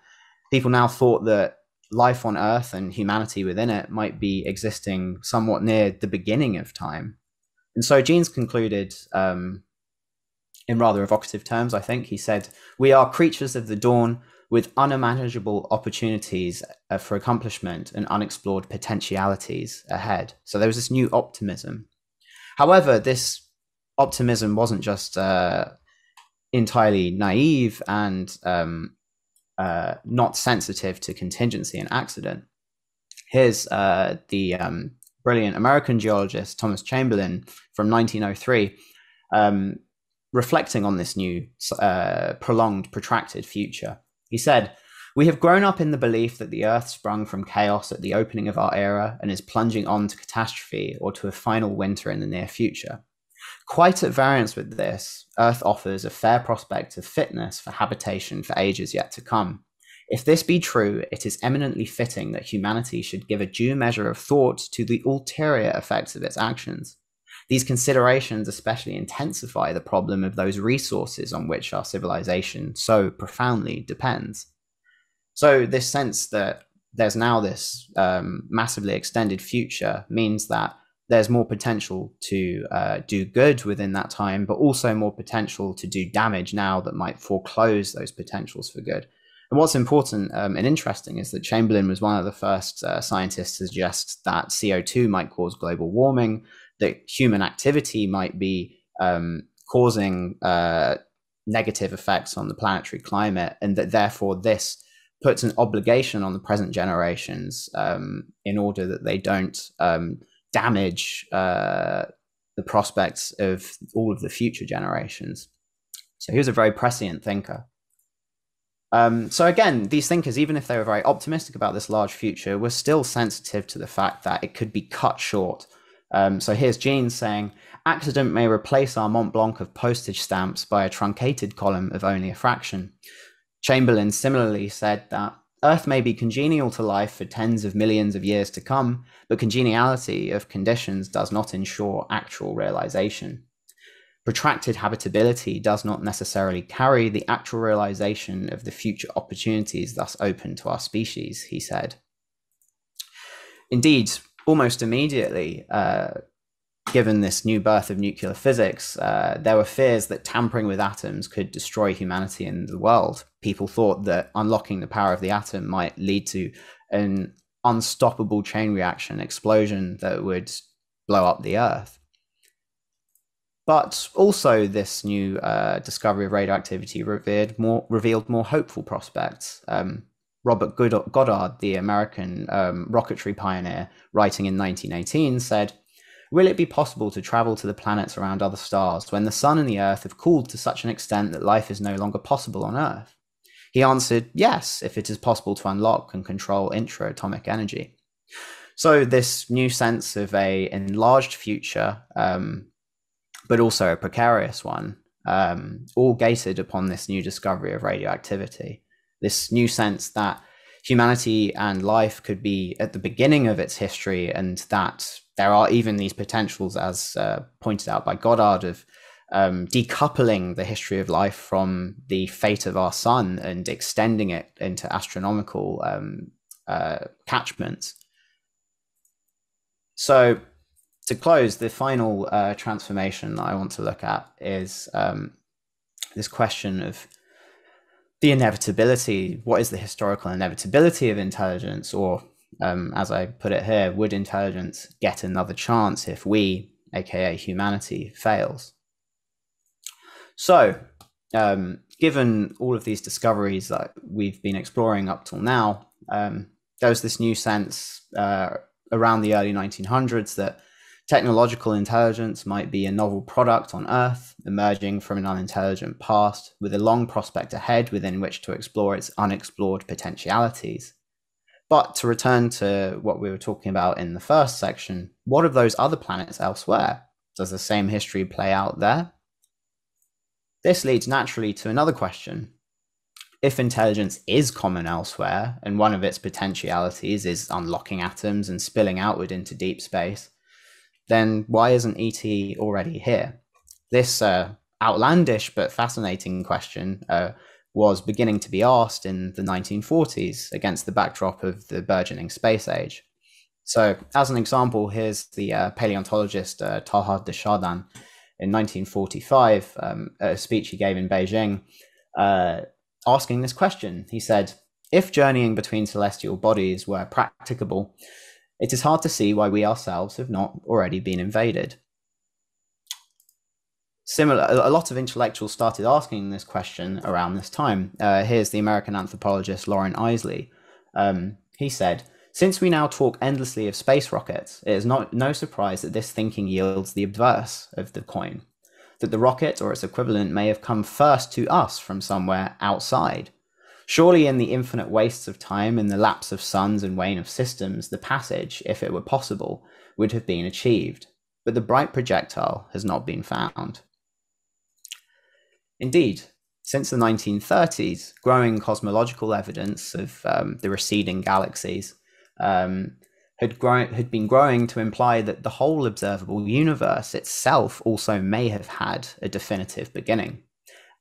People now thought that life on Earth and humanity within it might be existing somewhat near the beginning of time. And so Jeans concluded, um, in rather evocative terms, I think, he said, We are creatures of the dawn with unimaginable opportunities uh, for accomplishment and unexplored potentialities ahead. So there was this new optimism. However, this optimism wasn't just uh, entirely naive and um, uh, not sensitive to contingency and accident. Here's uh, the um, brilliant American geologist Thomas Chamberlin from 1903, um, reflecting on this new, uh, prolonged, protracted future. He said, We have grown up in the belief that the Earth sprung from chaos at the opening of our era and is plunging on to catastrophe or to a final winter in the near future. Quite at variance with this, Earth offers a fair prospect of fitness for habitation for ages yet to come. If this be true, it is eminently fitting that humanity should give a due measure of thought to the ulterior effects of its actions. These considerations especially intensify the problem of those resources on which our civilization so profoundly depends. So, this sense that there's now this um, massively extended future means that there's more potential to uh, do good within that time, but also more potential to do damage now that might foreclose those potentials for good. And what's important um, and interesting is that Chamberlin was one of the first uh, scientists to suggest that CO2 might cause global warming, that human activity might be um, causing uh, negative effects on the planetary climate, and that therefore this puts an obligation on the present generations um, in order that they don't um, damage uh, the prospects of all of the future generations. So he was a very prescient thinker. Um, so again, these thinkers, even if they were very optimistic about this large future, were still sensitive to the fact that it could be cut short. Um, so here's Jeans saying, accident may replace our Mont Blanc of postage stamps by a truncated column of only a fraction. Chamberlin similarly said that Earth may be congenial to life for tens of millions of years to come, but congeniality of conditions does not ensure actual realization protracted habitability does not necessarily carry the actual realization of the future opportunities thus open to our species, he said. Indeed, almost immediately, uh, given this new birth of nuclear physics, uh, there were fears that tampering with atoms could destroy humanity and the world. People thought that unlocking the power of the atom might lead to an unstoppable chain reaction explosion that would blow up the earth. But also, this new uh, discovery of radioactivity revealed more, revealed more hopeful prospects. Um, Robert Goddard, the American um, rocketry pioneer, writing in 1918, said, Will it be possible to travel to the planets around other stars when the Sun and the Earth have cooled to such an extent that life is no longer possible on Earth? He answered, Yes, if it is possible to unlock and control intra-atomic energy. So, this new sense of a enlarged future um, but also a precarious one, um, all gated upon this new discovery of radioactivity. This new sense that humanity and life could be at the beginning of its history, and that there are even these potentials, as uh, pointed out by Goddard, of um, decoupling the history of life from the fate of our sun and extending it into astronomical um, uh, catchments. So to close, the final uh, transformation that I want to look at is um, this question of the inevitability. What is the historical inevitability of intelligence? Or, um, as I put it here, would intelligence get another chance if we, aka humanity, fails? So, um, given all of these discoveries that we've been exploring up till now, um, there was this new sense uh, around the early 1900s that Technological intelligence might be a novel product on Earth, emerging from an unintelligent past, with a long prospect ahead within which to explore its unexplored potentialities. But to return to what we were talking about in the first section, what of those other planets elsewhere? Does the same history play out there? This leads naturally to another question. If intelligence is common elsewhere, and one of its potentialities is unlocking atoms and spilling outward into deep space, then why isn't ET already here? This uh, outlandish but fascinating question uh, was beginning to be asked in the 1940s against the backdrop of the burgeoning space age. So, as an example, here's the uh, paleontologist uh, Chardin in 1945, um, a speech he gave in Beijing, uh, asking this question. He said, If journeying between celestial bodies were practicable, it is hard to see why we ourselves have not already been invaded. Similar, a lot of intellectuals started asking this question around this time. Uh, here's the American anthropologist Loren Eiseley. Um, he said, since we now talk endlessly of space rockets, it is not no surprise that this thinking yields the obverse of the coin, that the rocket or its equivalent may have come first to us from somewhere outside, Surely, in the infinite wastes of time in the lapse of suns and wane of systems, the passage, if it were possible, would have been achieved, but the bright projectile has not been found. Indeed, since the 1930s, growing cosmological evidence of um, the receding galaxies um, had, grown, had been growing to imply that the whole observable universe itself also may have had a definitive beginning.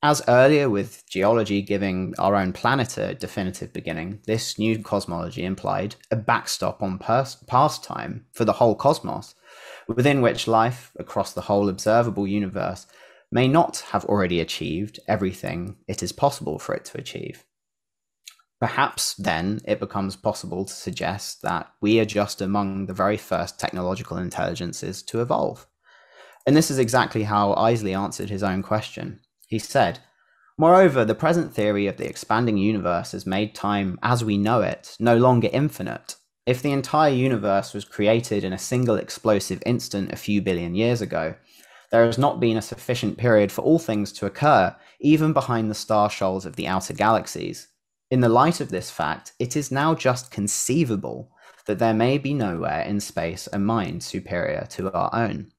As earlier with geology giving our own planet a definitive beginning, this new cosmology implied a backstop on past time for the whole cosmos, within which life across the whole observable universe may not have already achieved everything it is possible for it to achieve. Perhaps then it becomes possible to suggest that we are just among the very first technological intelligences to evolve. And this is exactly how Eiseley answered his own question. He said, Moreover, the present theory of the expanding universe has made time as we know it no longer infinite. If the entire universe was created in a single explosive instant a few billion years ago, there has not been a sufficient period for all things to occur, even behind the star shoals of the outer galaxies. In the light of this fact, it is now just conceivable that there may be nowhere in space a mind superior to our own.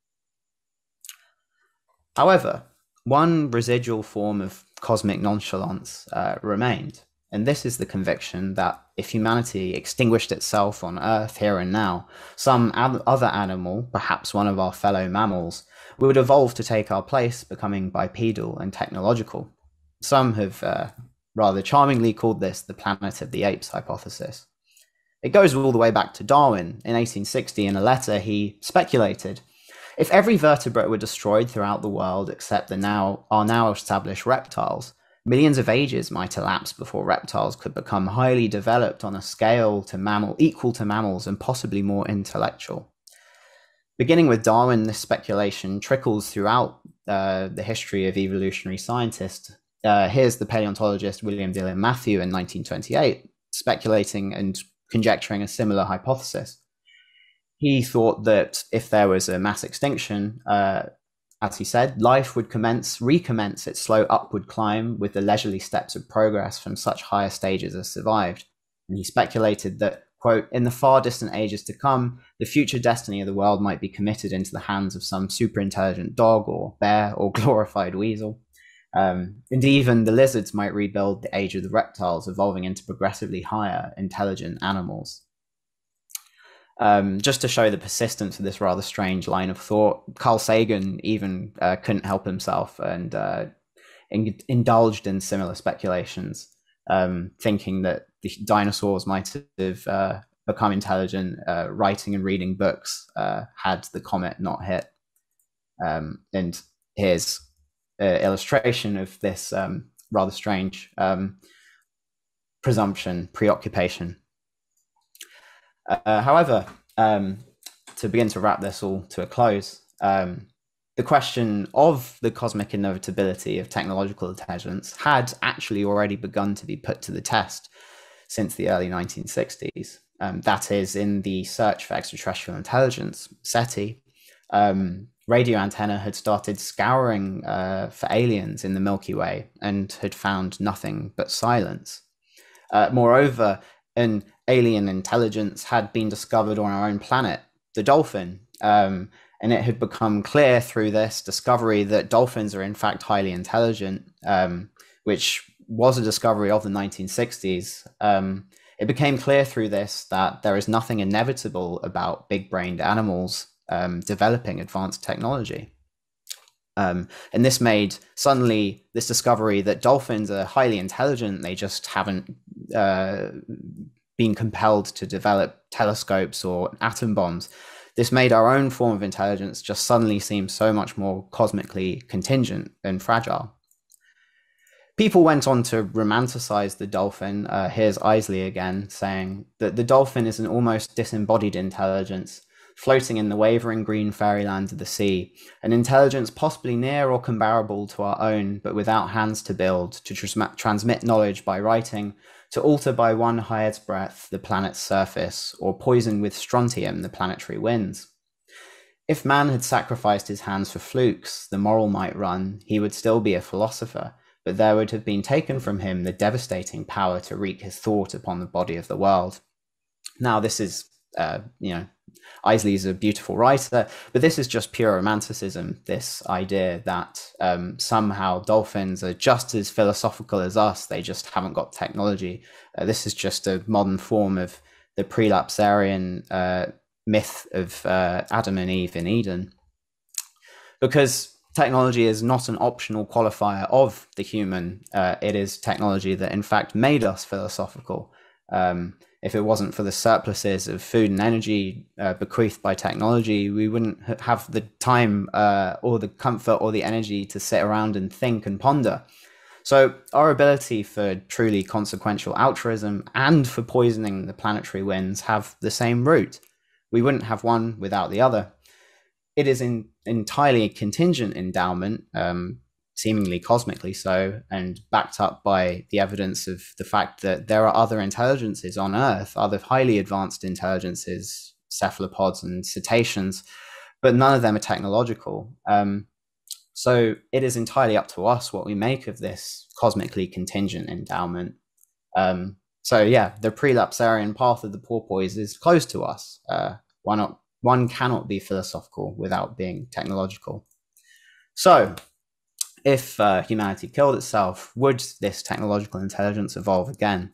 However, one residual form of cosmic nonchalance uh, remained, and this is the conviction that if humanity extinguished itself on Earth here and now, some ad- other animal, perhaps one of our fellow mammals, would evolve to take our place, becoming bipedal and technological. Some have uh, rather charmingly called this the planet of the apes hypothesis. It goes all the way back to Darwin. In 1860, in a letter, he speculated if every vertebrate were destroyed throughout the world except the now our now established reptiles, millions of ages might elapse before reptiles could become highly developed on a scale to mammal equal to mammals and possibly more intellectual. Beginning with Darwin, this speculation trickles throughout uh, the history of evolutionary scientists uh, here's the paleontologist William Diller Matthew in 1928 speculating and conjecturing a similar hypothesis. He thought that if there was a mass extinction, uh, as he said, life would commence, recommence its slow upward climb with the leisurely steps of progress from such higher stages as survived. And he speculated that, quote, in the far distant ages to come, the future destiny of the world might be committed into the hands of some super intelligent dog or bear or glorified weasel. Um, and even the lizards might rebuild the age of the reptiles, evolving into progressively higher intelligent animals. Um, just to show the persistence of this rather strange line of thought, Carl Sagan even uh, couldn't help himself and uh, in- indulged in similar speculations, um, thinking that the dinosaurs might have uh, become intelligent, uh, writing and reading books uh, had the comet not hit. Um, and here's uh, illustration of this um, rather strange um, presumption, preoccupation. Uh, however, um, to begin to wrap this all to a close, um, the question of the cosmic inevitability of technological intelligence had actually already begun to be put to the test since the early 1960s. Um, that is, in the search for extraterrestrial intelligence, SETI, um, radio antenna had started scouring uh, for aliens in the Milky Way and had found nothing but silence. Uh, moreover, an alien intelligence had been discovered on our own planet, the dolphin. Um, and it had become clear through this discovery that dolphins are in fact highly intelligent, um, which was a discovery of the 1960s. Um, it became clear through this that there is nothing inevitable about big brained animals um, developing advanced technology. Um, and this made suddenly this discovery that dolphins are highly intelligent. They just haven't uh, been compelled to develop telescopes or atom bombs. This made our own form of intelligence just suddenly seem so much more cosmically contingent and fragile. People went on to romanticize the dolphin. Uh, here's Eiseley again saying that the dolphin is an almost disembodied intelligence floating in the wavering green fairyland of the sea, an intelligence possibly near or comparable to our own, but without hands to build, to tr- transmit knowledge by writing, to alter by one hair's breadth the planet's surface, or poison with strontium the planetary winds. If man had sacrificed his hands for flukes, the moral might run, he would still be a philosopher, but there would have been taken from him the devastating power to wreak his thought upon the body of the world. Now, this is, uh, you know, Eiseley's a beautiful writer, but this is just pure romanticism. This idea that um, somehow dolphins are just as philosophical as us, they just haven't got technology. Uh, this is just a modern form of the prelapsarian uh, myth of uh, Adam and Eve in Eden. Because technology is not an optional qualifier of the human, uh, it is technology that, in fact, made us philosophical. Um, if it wasn't for the surpluses of food and energy uh, bequeathed by technology, we wouldn't have the time uh, or the comfort or the energy to sit around and think and ponder. So, our ability for truly consequential altruism and for poisoning the planetary winds have the same root. We wouldn't have one without the other. It is an entirely contingent endowment, um, seemingly cosmically so, and backed up by the evidence of the fact that there are other intelligences on Earth, other highly advanced intelligences, cephalopods and cetaceans, but none of them are technological. Um, so it is entirely up to us what we make of this cosmically contingent endowment. Um, so yeah, the prelapsarian path of the porpoise is close to us. Uh, why not? One cannot be philosophical without being technological. So if uh, humanity killed itself, would this technological intelligence evolve again?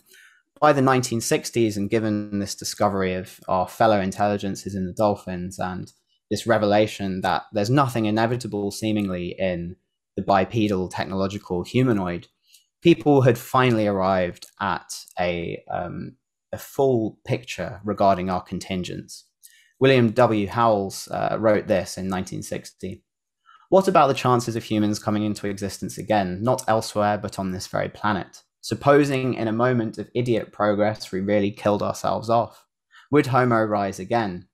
By the 1960s, and given this discovery of our fellow intelligences in the dolphins and this revelation that there's nothing inevitable seemingly in the bipedal technological humanoid, people had finally arrived at a, um, a full picture regarding our contingents. William W. Howells uh, wrote this in 1960. What about the chances of humans coming into existence again, not elsewhere but on this very planet? Supposing in a moment of idiot progress we really killed ourselves off, would Homo rise again?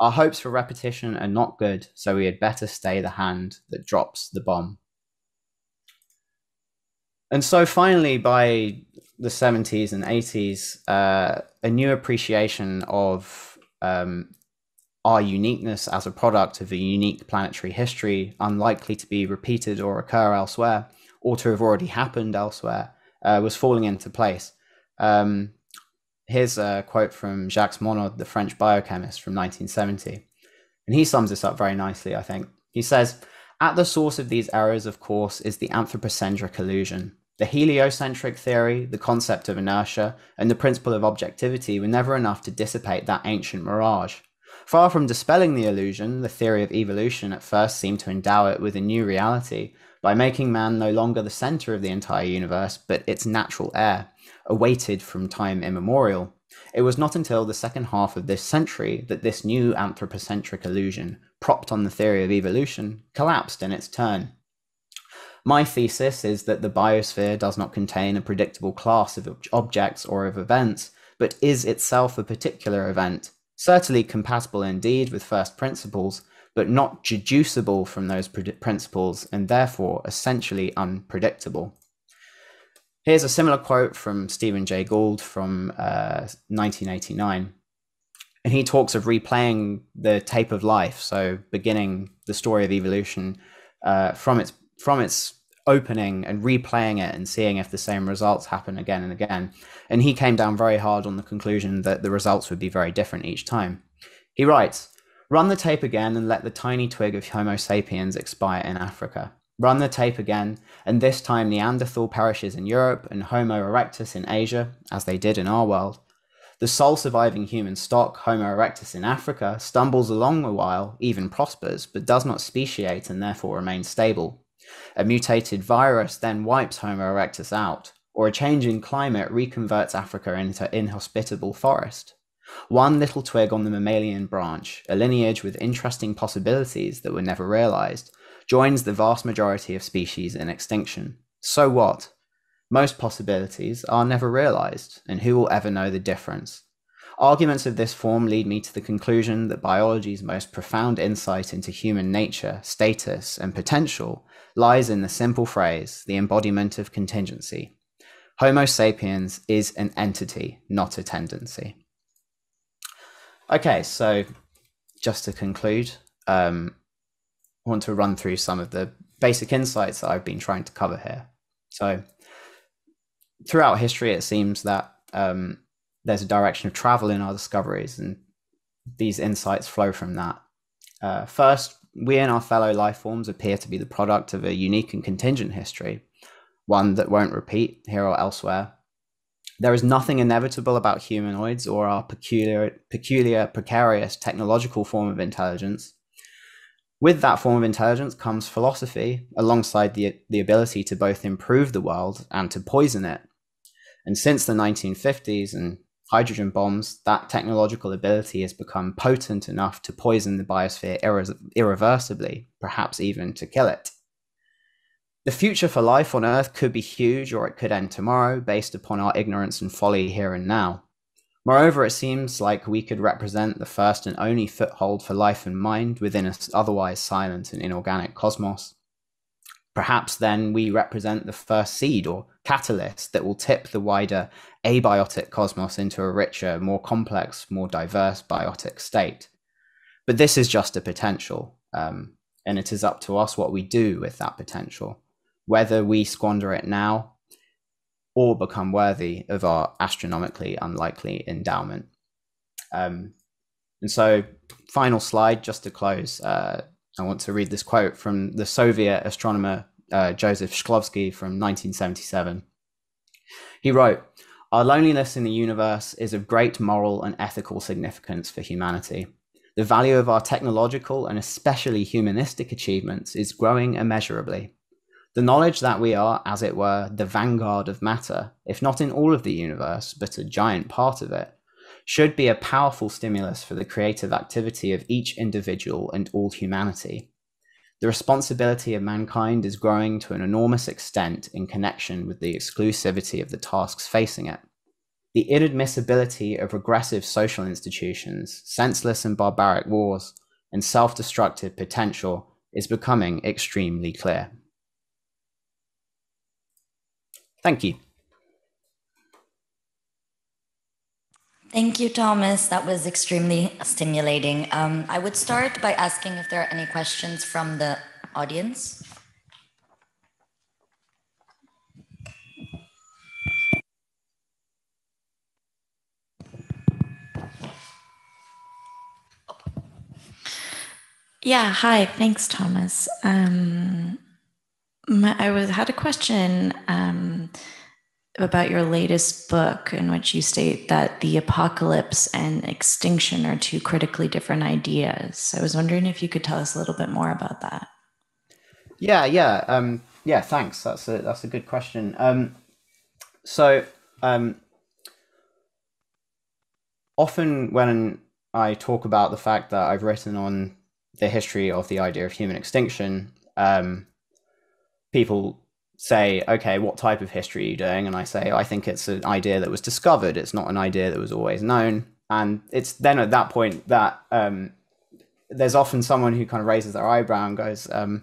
Our hopes for repetition are not good, so we had better stay the hand that drops the bomb. And so finally, by the 70s and 80s, uh, a new appreciation of um, our uniqueness as a product of a unique planetary history, unlikely to be repeated or occur elsewhere, or to have already happened elsewhere, uh, was falling into place. Um, here's a quote from Jacques Monod, the French biochemist from 1970. And he sums this up very nicely, I think. He says, At the source of these errors, of course, is the anthropocentric illusion. The heliocentric theory, the concept of inertia, and the principle of objectivity were never enough to dissipate that ancient mirage. Far from dispelling the illusion, the theory of evolution at first seemed to endow it with a new reality by making man no longer the center of the entire universe, but its natural heir, awaited from time immemorial. It was not until the second half of this century that this new anthropocentric illusion, propped on the theory of evolution, collapsed in its turn. My thesis is that the biosphere does not contain a predictable class of objects or of events, but is itself a particular event, certainly compatible indeed with first principles, but not deducible from those principles and therefore essentially unpredictable. Here's a similar quote from Stephen Jay Gould from uh, 1989. And he talks of replaying the tape of life, so beginning the story of evolution uh, from its from its opening and replaying it and seeing if the same results happen again and again. And he came down very hard on the conclusion that the results would be very different each time. He writes, Run the tape again and let the tiny twig of Homo sapiens expire in Africa. Run the tape again, and this time Neanderthal perishes in Europe and Homo erectus in Asia, as they did in our world. The sole surviving human stock, Homo erectus in Africa, stumbles along a while, even prospers, but does not speciate and therefore remain stable. A mutated virus then wipes Homo erectus out, or a change in climate reconverts Africa into inhospitable forest. One little twig on the mammalian branch, a lineage with interesting possibilities that were never realized, joins the vast majority of species in extinction. So what? Most possibilities are never realized, and who will ever know the difference? Arguments of this form lead me to the conclusion that biology's most profound insight into human nature, status, and potential lies in the simple phrase, the embodiment of contingency. Homo sapiens is an entity, not a tendency. Okay, so just to conclude, um, I want to run through some of the basic insights that I've been trying to cover here. So, throughout history, it seems that um, there's a direction of travel in our discoveries, and these insights flow from that. Uh, first, we and our fellow life forms appear to be the product of a unique and contingent history, one that won't repeat here or elsewhere. There is nothing inevitable about humanoids or our peculiar, peculiar, precarious technological form of intelligence. With that form of intelligence comes philosophy, alongside the, the ability to both improve the world and to poison it. And since the 1950s and hydrogen bombs, that technological ability has become potent enough to poison the biosphere irre- irreversibly, perhaps even to kill it. The future for life on Earth could be huge or it could end tomorrow based upon our ignorance and folly here and now. Moreover, it seems like we could represent the first and only foothold for life and mind within an otherwise silent and inorganic cosmos. Perhaps then we represent the first seed or catalyst that will tip the wider abiotic cosmos into a richer, more complex, more diverse biotic state. But this is just a potential, um, and it is up to us what we do with that potential, whether we squander it now or become worthy of our astronomically unlikely endowment. Um, and so, final slide just to close. Uh, I want to read this quote from the Soviet astronomer uh, Joseph Shklovsky from 1977. He wrote, Our loneliness in the universe is of great moral and ethical significance for humanity. The value of our technological and especially humanistic achievements is growing immeasurably. The knowledge that we are, as it were, the vanguard of matter, if not in all of the universe, but a giant part of it, should be a powerful stimulus for the creative activity of each individual and all humanity. The responsibility of mankind is growing to an enormous extent in connection with the exclusivity of the tasks facing it. The inadmissibility of regressive social institutions, senseless and barbaric wars, and self destructive potential is becoming extremely clear. Thank you. Thank you, Thomas. That was extremely stimulating. Um, I would start by asking if there are any questions from the audience. Yeah, hi. Thanks, Thomas. Um, I was had a question. Um, about your latest book, in which you state that the apocalypse and extinction are two critically different ideas. I was wondering if you could tell us a little bit more about that. Yeah, yeah, um, yeah. Thanks. That's a that's a good question. Um, so um, often when I talk about the fact that I've written on the history of the idea of human extinction, um, people say, okay, what type of history are you doing? And I say, I think it's an idea that was discovered. It's not an idea that was always known. And it's then at that point that um, there's often someone who kind of raises their eyebrow and goes, um,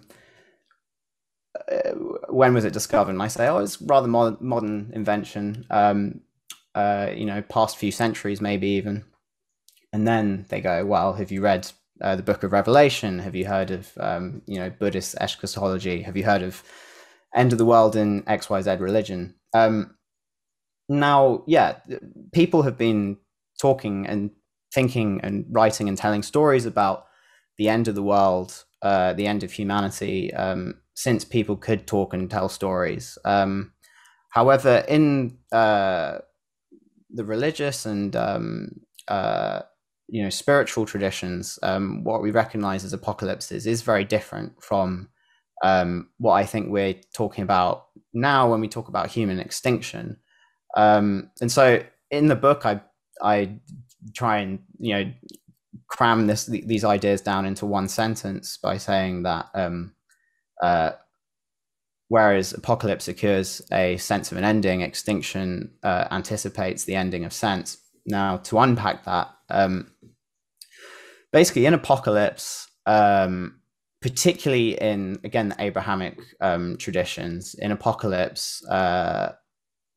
uh, when was it discovered? And I say, oh, it's rather modern, modern invention, um, uh, you know, past few centuries, maybe even. And then they go, well, have you read uh, the Book of Revelation? Have you heard of, um, you know, Buddhist eschatology? Have you heard of end of the world in XYZ religion. Um, now, yeah, people have been talking and thinking and writing and telling stories about the end of the world, uh, the end of humanity, um, since people could talk and tell stories. Um, however, in uh, the religious and um, uh, you know spiritual traditions, um, what we recognize as apocalypses is very different from um, what I think we're talking about now when we talk about human extinction. Um, and so in the book, I I try and you know cram this these ideas down into one sentence by saying that um, uh, whereas apocalypse occurs a sense of an ending, extinction uh, anticipates the ending of sense. Now to unpack that, um, basically in apocalypse. Um, particularly in again the Abrahamic um, traditions in Apocalypse. Uh,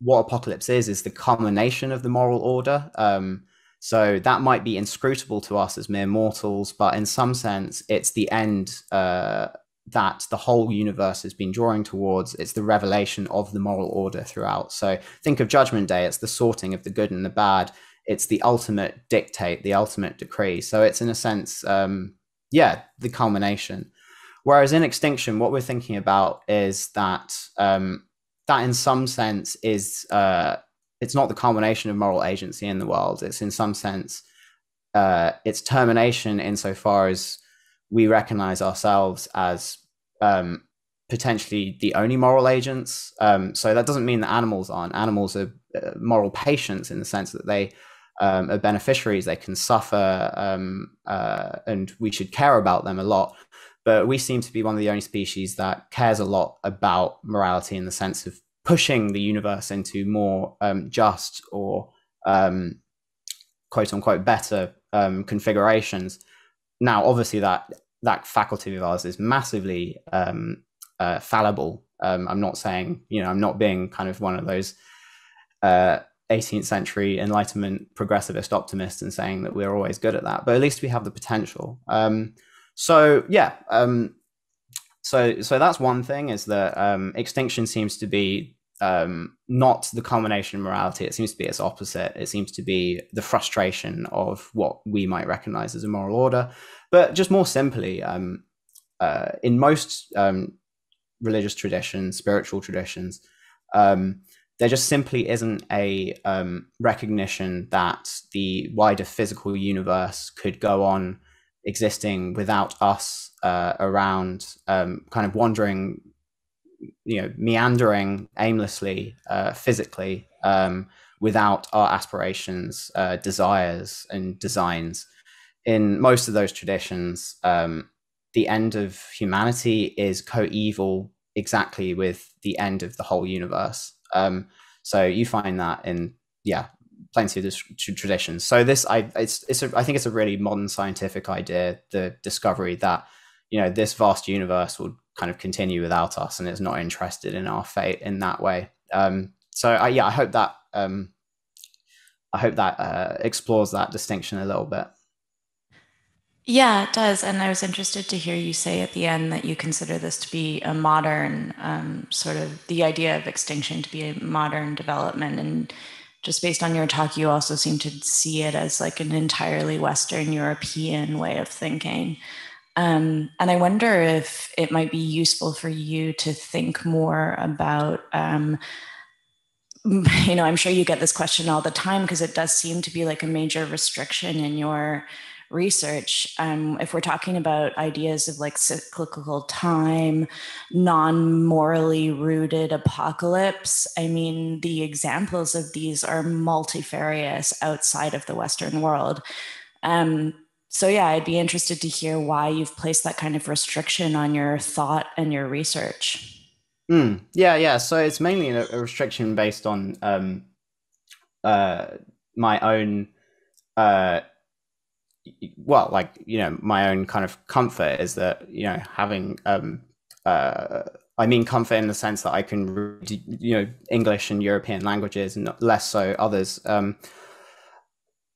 what Apocalypse is is the culmination of the moral order. Um, so that might be inscrutable to us as mere mortals, but in some sense, it's the end uh, that the whole universe has been drawing towards. It's the revelation of the moral order throughout. So think of Judgment Day, it's the sorting of the good and the bad. it's the ultimate dictate, the ultimate decree. So it's in a sense, um, yeah, the culmination. Whereas in extinction, what we're thinking about is that um, that in some sense is uh, it's not the culmination of moral agency in the world. It's in some sense uh, its termination insofar as we recognize ourselves as um, potentially the only moral agents. Um, so that doesn't mean that animals aren't. Animals are uh, moral patients in the sense that they um, are beneficiaries. They can suffer, um, uh, and we should care about them a lot. But we seem to be one of the only species that cares a lot about morality in the sense of pushing the universe into more um, just or um, quote unquote better um, configurations. Now, obviously, that that faculty of ours is massively um, uh, fallible. I'm not saying, you know, I'm not being kind of one of those uh, 18th century Enlightenment progressivist optimist and saying that we're always good at that, but at least we have the potential. Um, so yeah, um, so so that's one thing is that um, extinction seems to be um, not the culmination of morality. It seems to be its opposite. It seems to be the frustration of what we might recognize as a moral order. But just more simply, um, uh, in most um, religious traditions, spiritual traditions, um, there just simply isn't a um, recognition that the wider physical universe could go on existing without us uh, around, um, kind of wandering you know meandering aimlessly uh, physically um, without our aspirations uh, desires and designs. In most of those traditions um, the end of humanity is coeval exactly with the end of the whole universe um, so you find that in yeah plenty of traditions. So this i it's, it's a, I think it's a really modern scientific idea the discovery that you know this vast universe will kind of continue without us and it's not interested in our fate in that way. Um, so I, yeah i hope that um, i hope that uh, explores that distinction a little bit yeah it does and i was interested to hear you say at the end that you consider this to be a modern um, sort of the idea of extinction to be a modern development and just based on your talk you also seem to see it as like an entirely western european way of thinking. Um, and I wonder if it might be useful for you to think more about, um, you know, I'm sure you get this question all the time because it does seem to be like a major restriction in your research. Um, if we're talking about ideas of like cyclical time, non morally rooted apocalypse, I mean, the examples of these are multifarious outside of the Western world. Um, so yeah i'd be interested to hear why you've placed that kind of restriction on your thought and your research mm, yeah yeah so it's mainly a, a restriction based on um, uh, my own uh, well like you know my own kind of comfort is that you know having um, uh, I mean comfort in the sense that I can read, you know English and European languages and less so others. Um,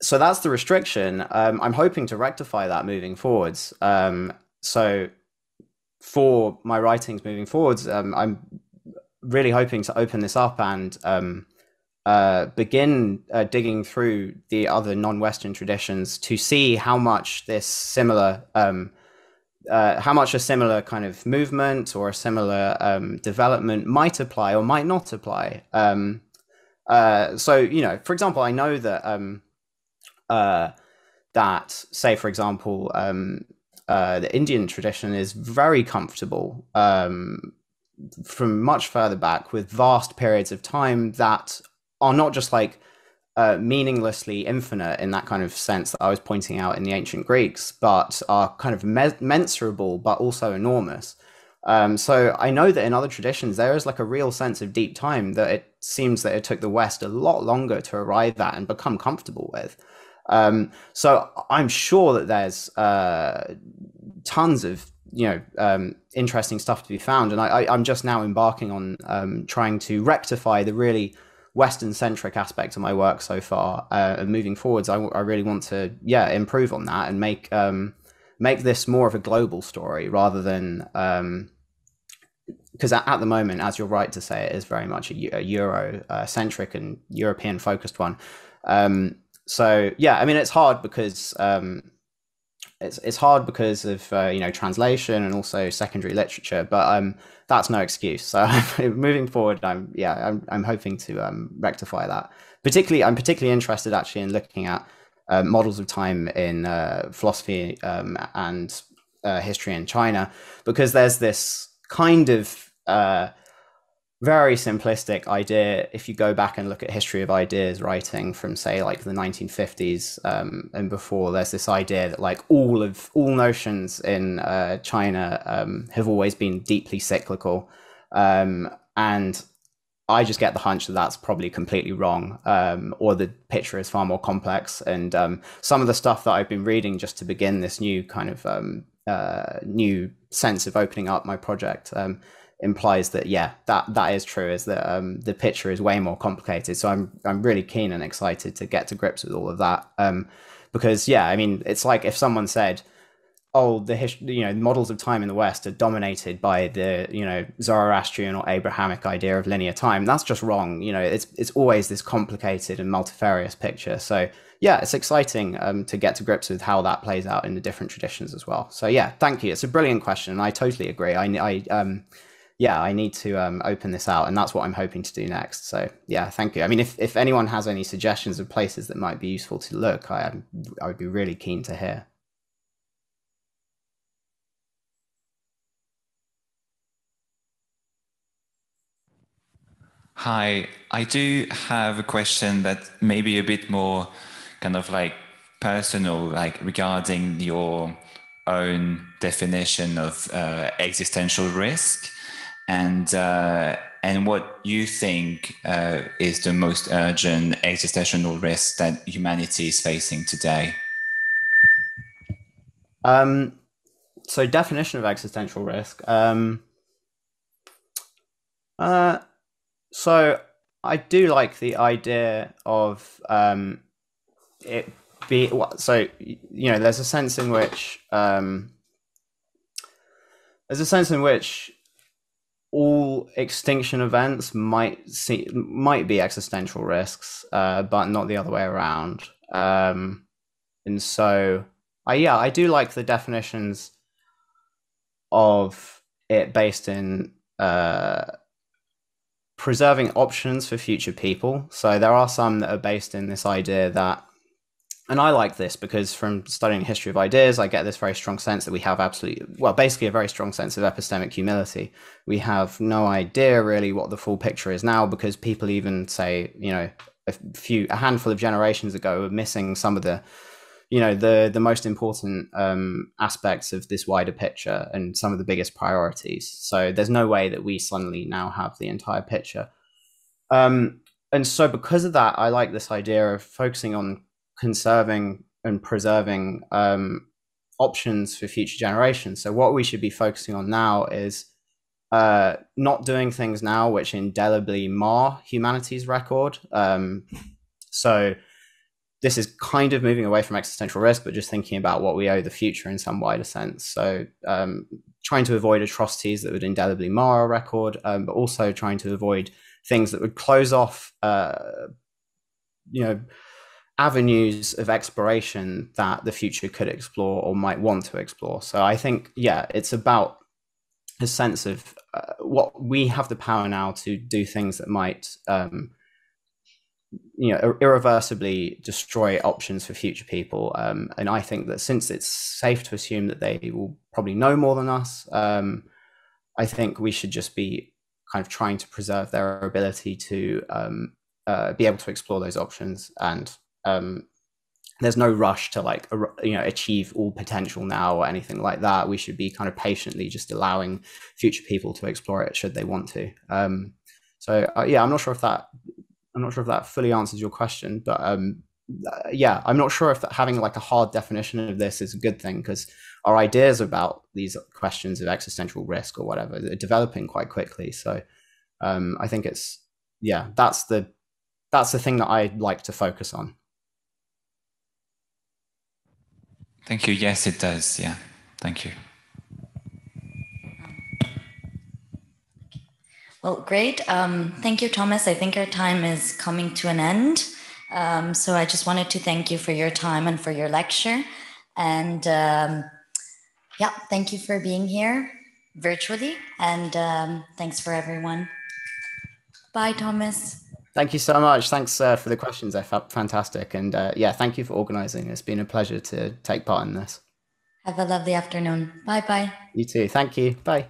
so that's the restriction. Um, I'm hoping to rectify that moving forwards. Um, so for my writings moving forwards, um, I'm really hoping to open this up and um, uh, begin uh, digging through the other non-Western traditions to see how much this similar, um, uh, how much a similar kind of movement or a similar um, development might apply or might not apply. Uh, so you know, for example, I know that uh, that, say, for example, um, the Indian tradition is very comfortable um, from much further back with vast periods of time that are not just like uh, meaninglessly infinite in that kind of sense that I was pointing out in the ancient Greeks, but are kind of me- mensurable but also enormous. Um, so I know that in other traditions there is like a real sense of deep time that it seems that it took the West a lot longer to arrive at and become comfortable with. Um, so I'm sure that there's uh, tons of you know um, interesting stuff to be found, and I, am just now embarking on um, trying to rectify the really Western centric aspect of my work so far. Uh, and moving forwards, I, I, really want to yeah improve on that and make um, make this more of a global story rather than because um, at, at, the moment, as you're right to say, it is very much a, a Euro uh, centric and European focused one. Um, so yeah, I mean, it's hard because um, it's it's hard because of uh, you know translation and also secondary literature, but um, that's no excuse. So moving forward, I'm yeah, I'm I'm hoping to um, rectify that. Particularly, I'm particularly interested actually in looking at uh, models of time in uh, philosophy um, and uh, history in China because there's this kind of uh, very simplistic idea. If you go back and look at history of ideas writing from say like the 1950s um, and before there's this idea that like all of all notions in uh, china um, have always been deeply cyclical. Um, and i just get the hunch that that's probably completely wrong um, or the picture is far more complex. And um, some of the stuff that i've been reading just to begin this new kind of um, uh, new sense of opening up my project implies that yeah that that is true is that um, the picture is way more complicated. So i'm i'm really keen and excited to get to grips with all of that um, because yeah i mean it's like if someone said oh the you know models of time in the west are dominated by the you know zoroastrian or abrahamic idea of linear time that's just wrong you know it's it's always this complicated and multifarious picture. So yeah it's exciting um, to get to grips with how that plays out in the different traditions as well. So yeah thank you. It's a brilliant question and i totally agree. I i um yeah, I need to um, open this out, and that's what I'm hoping to do next. So yeah, thank you. I mean, if, if anyone has any suggestions of places that might be useful to look, I I would be really keen to hear. Hi, I do have a question that may be a bit more kind of like personal, like regarding your own definition of uh, existential risk and uh, and what you think uh, is the most urgent existential risk that humanity is facing today. Um, so definition of existential risk. Um, uh, so I do like the idea of um, it be so you know there's a sense in which um, there's a sense in which all extinction events might see might be existential risks, uh, but not the other way around. Um, and so, I yeah, I do like the definitions of it based in uh, preserving options for future people. So there are some that are based in this idea that and I like this because from studying history of ideas, I get this very strong sense that we have absolutely, well, basically a very strong sense of epistemic humility. We have no idea really what the full picture is now because people even say, you know, a few, a handful of generations ago were missing some of the, you know, the the most important um, aspects of this wider picture and some of the biggest priorities. So there's no way that we suddenly now have the entire picture. Um, and so because of that, I like this idea of focusing on conserving and preserving um, options for future generations. So what we should be focusing on now is uh, not doing things now which indelibly mar humanity's record. Um, so this is kind of moving away from existential risk, but just thinking about what we owe the future in some wider sense. So um, trying to avoid atrocities that would indelibly mar our record, um, but also trying to avoid things that would close off, uh, you know, avenues of exploration that the future could explore or might want to explore. So I think, yeah, it's about a sense of uh, what we have the power now to do things that might, um, you know, irreversibly destroy options for future people. Um, and I think that since it's safe to assume that they will probably know more than us, um, I think we should just be kind of trying to preserve their ability to um, uh, be able to explore those options and um, there's no rush to like you know achieve all potential now or anything like that. We should be kind of patiently just allowing future people to explore it should they want to. Um, so uh, yeah i'm not sure if that i'm not sure if that fully answers your question but um, uh, yeah i'm not sure if that, having like a hard definition of this is a good thing because our ideas about these questions of existential risk or whatever are developing quite quickly. So um, i think it's yeah that's the that's the thing that i like to focus on Thank you. Yes, it does. Yeah. Thank you. Well, great. Um, thank you, Thomas. I think our time is coming to an end. Um, so I just wanted to thank you for your time and for your lecture. And um, yeah, thank you for being here virtually. And um, thanks for everyone. Bye, Thomas. Thank you so much. Thanks uh, for the questions. They're fantastic. And uh, yeah, thank you for organizing. It's been a pleasure to take part in this. Have a lovely afternoon. Bye bye. You too. Thank you. Bye.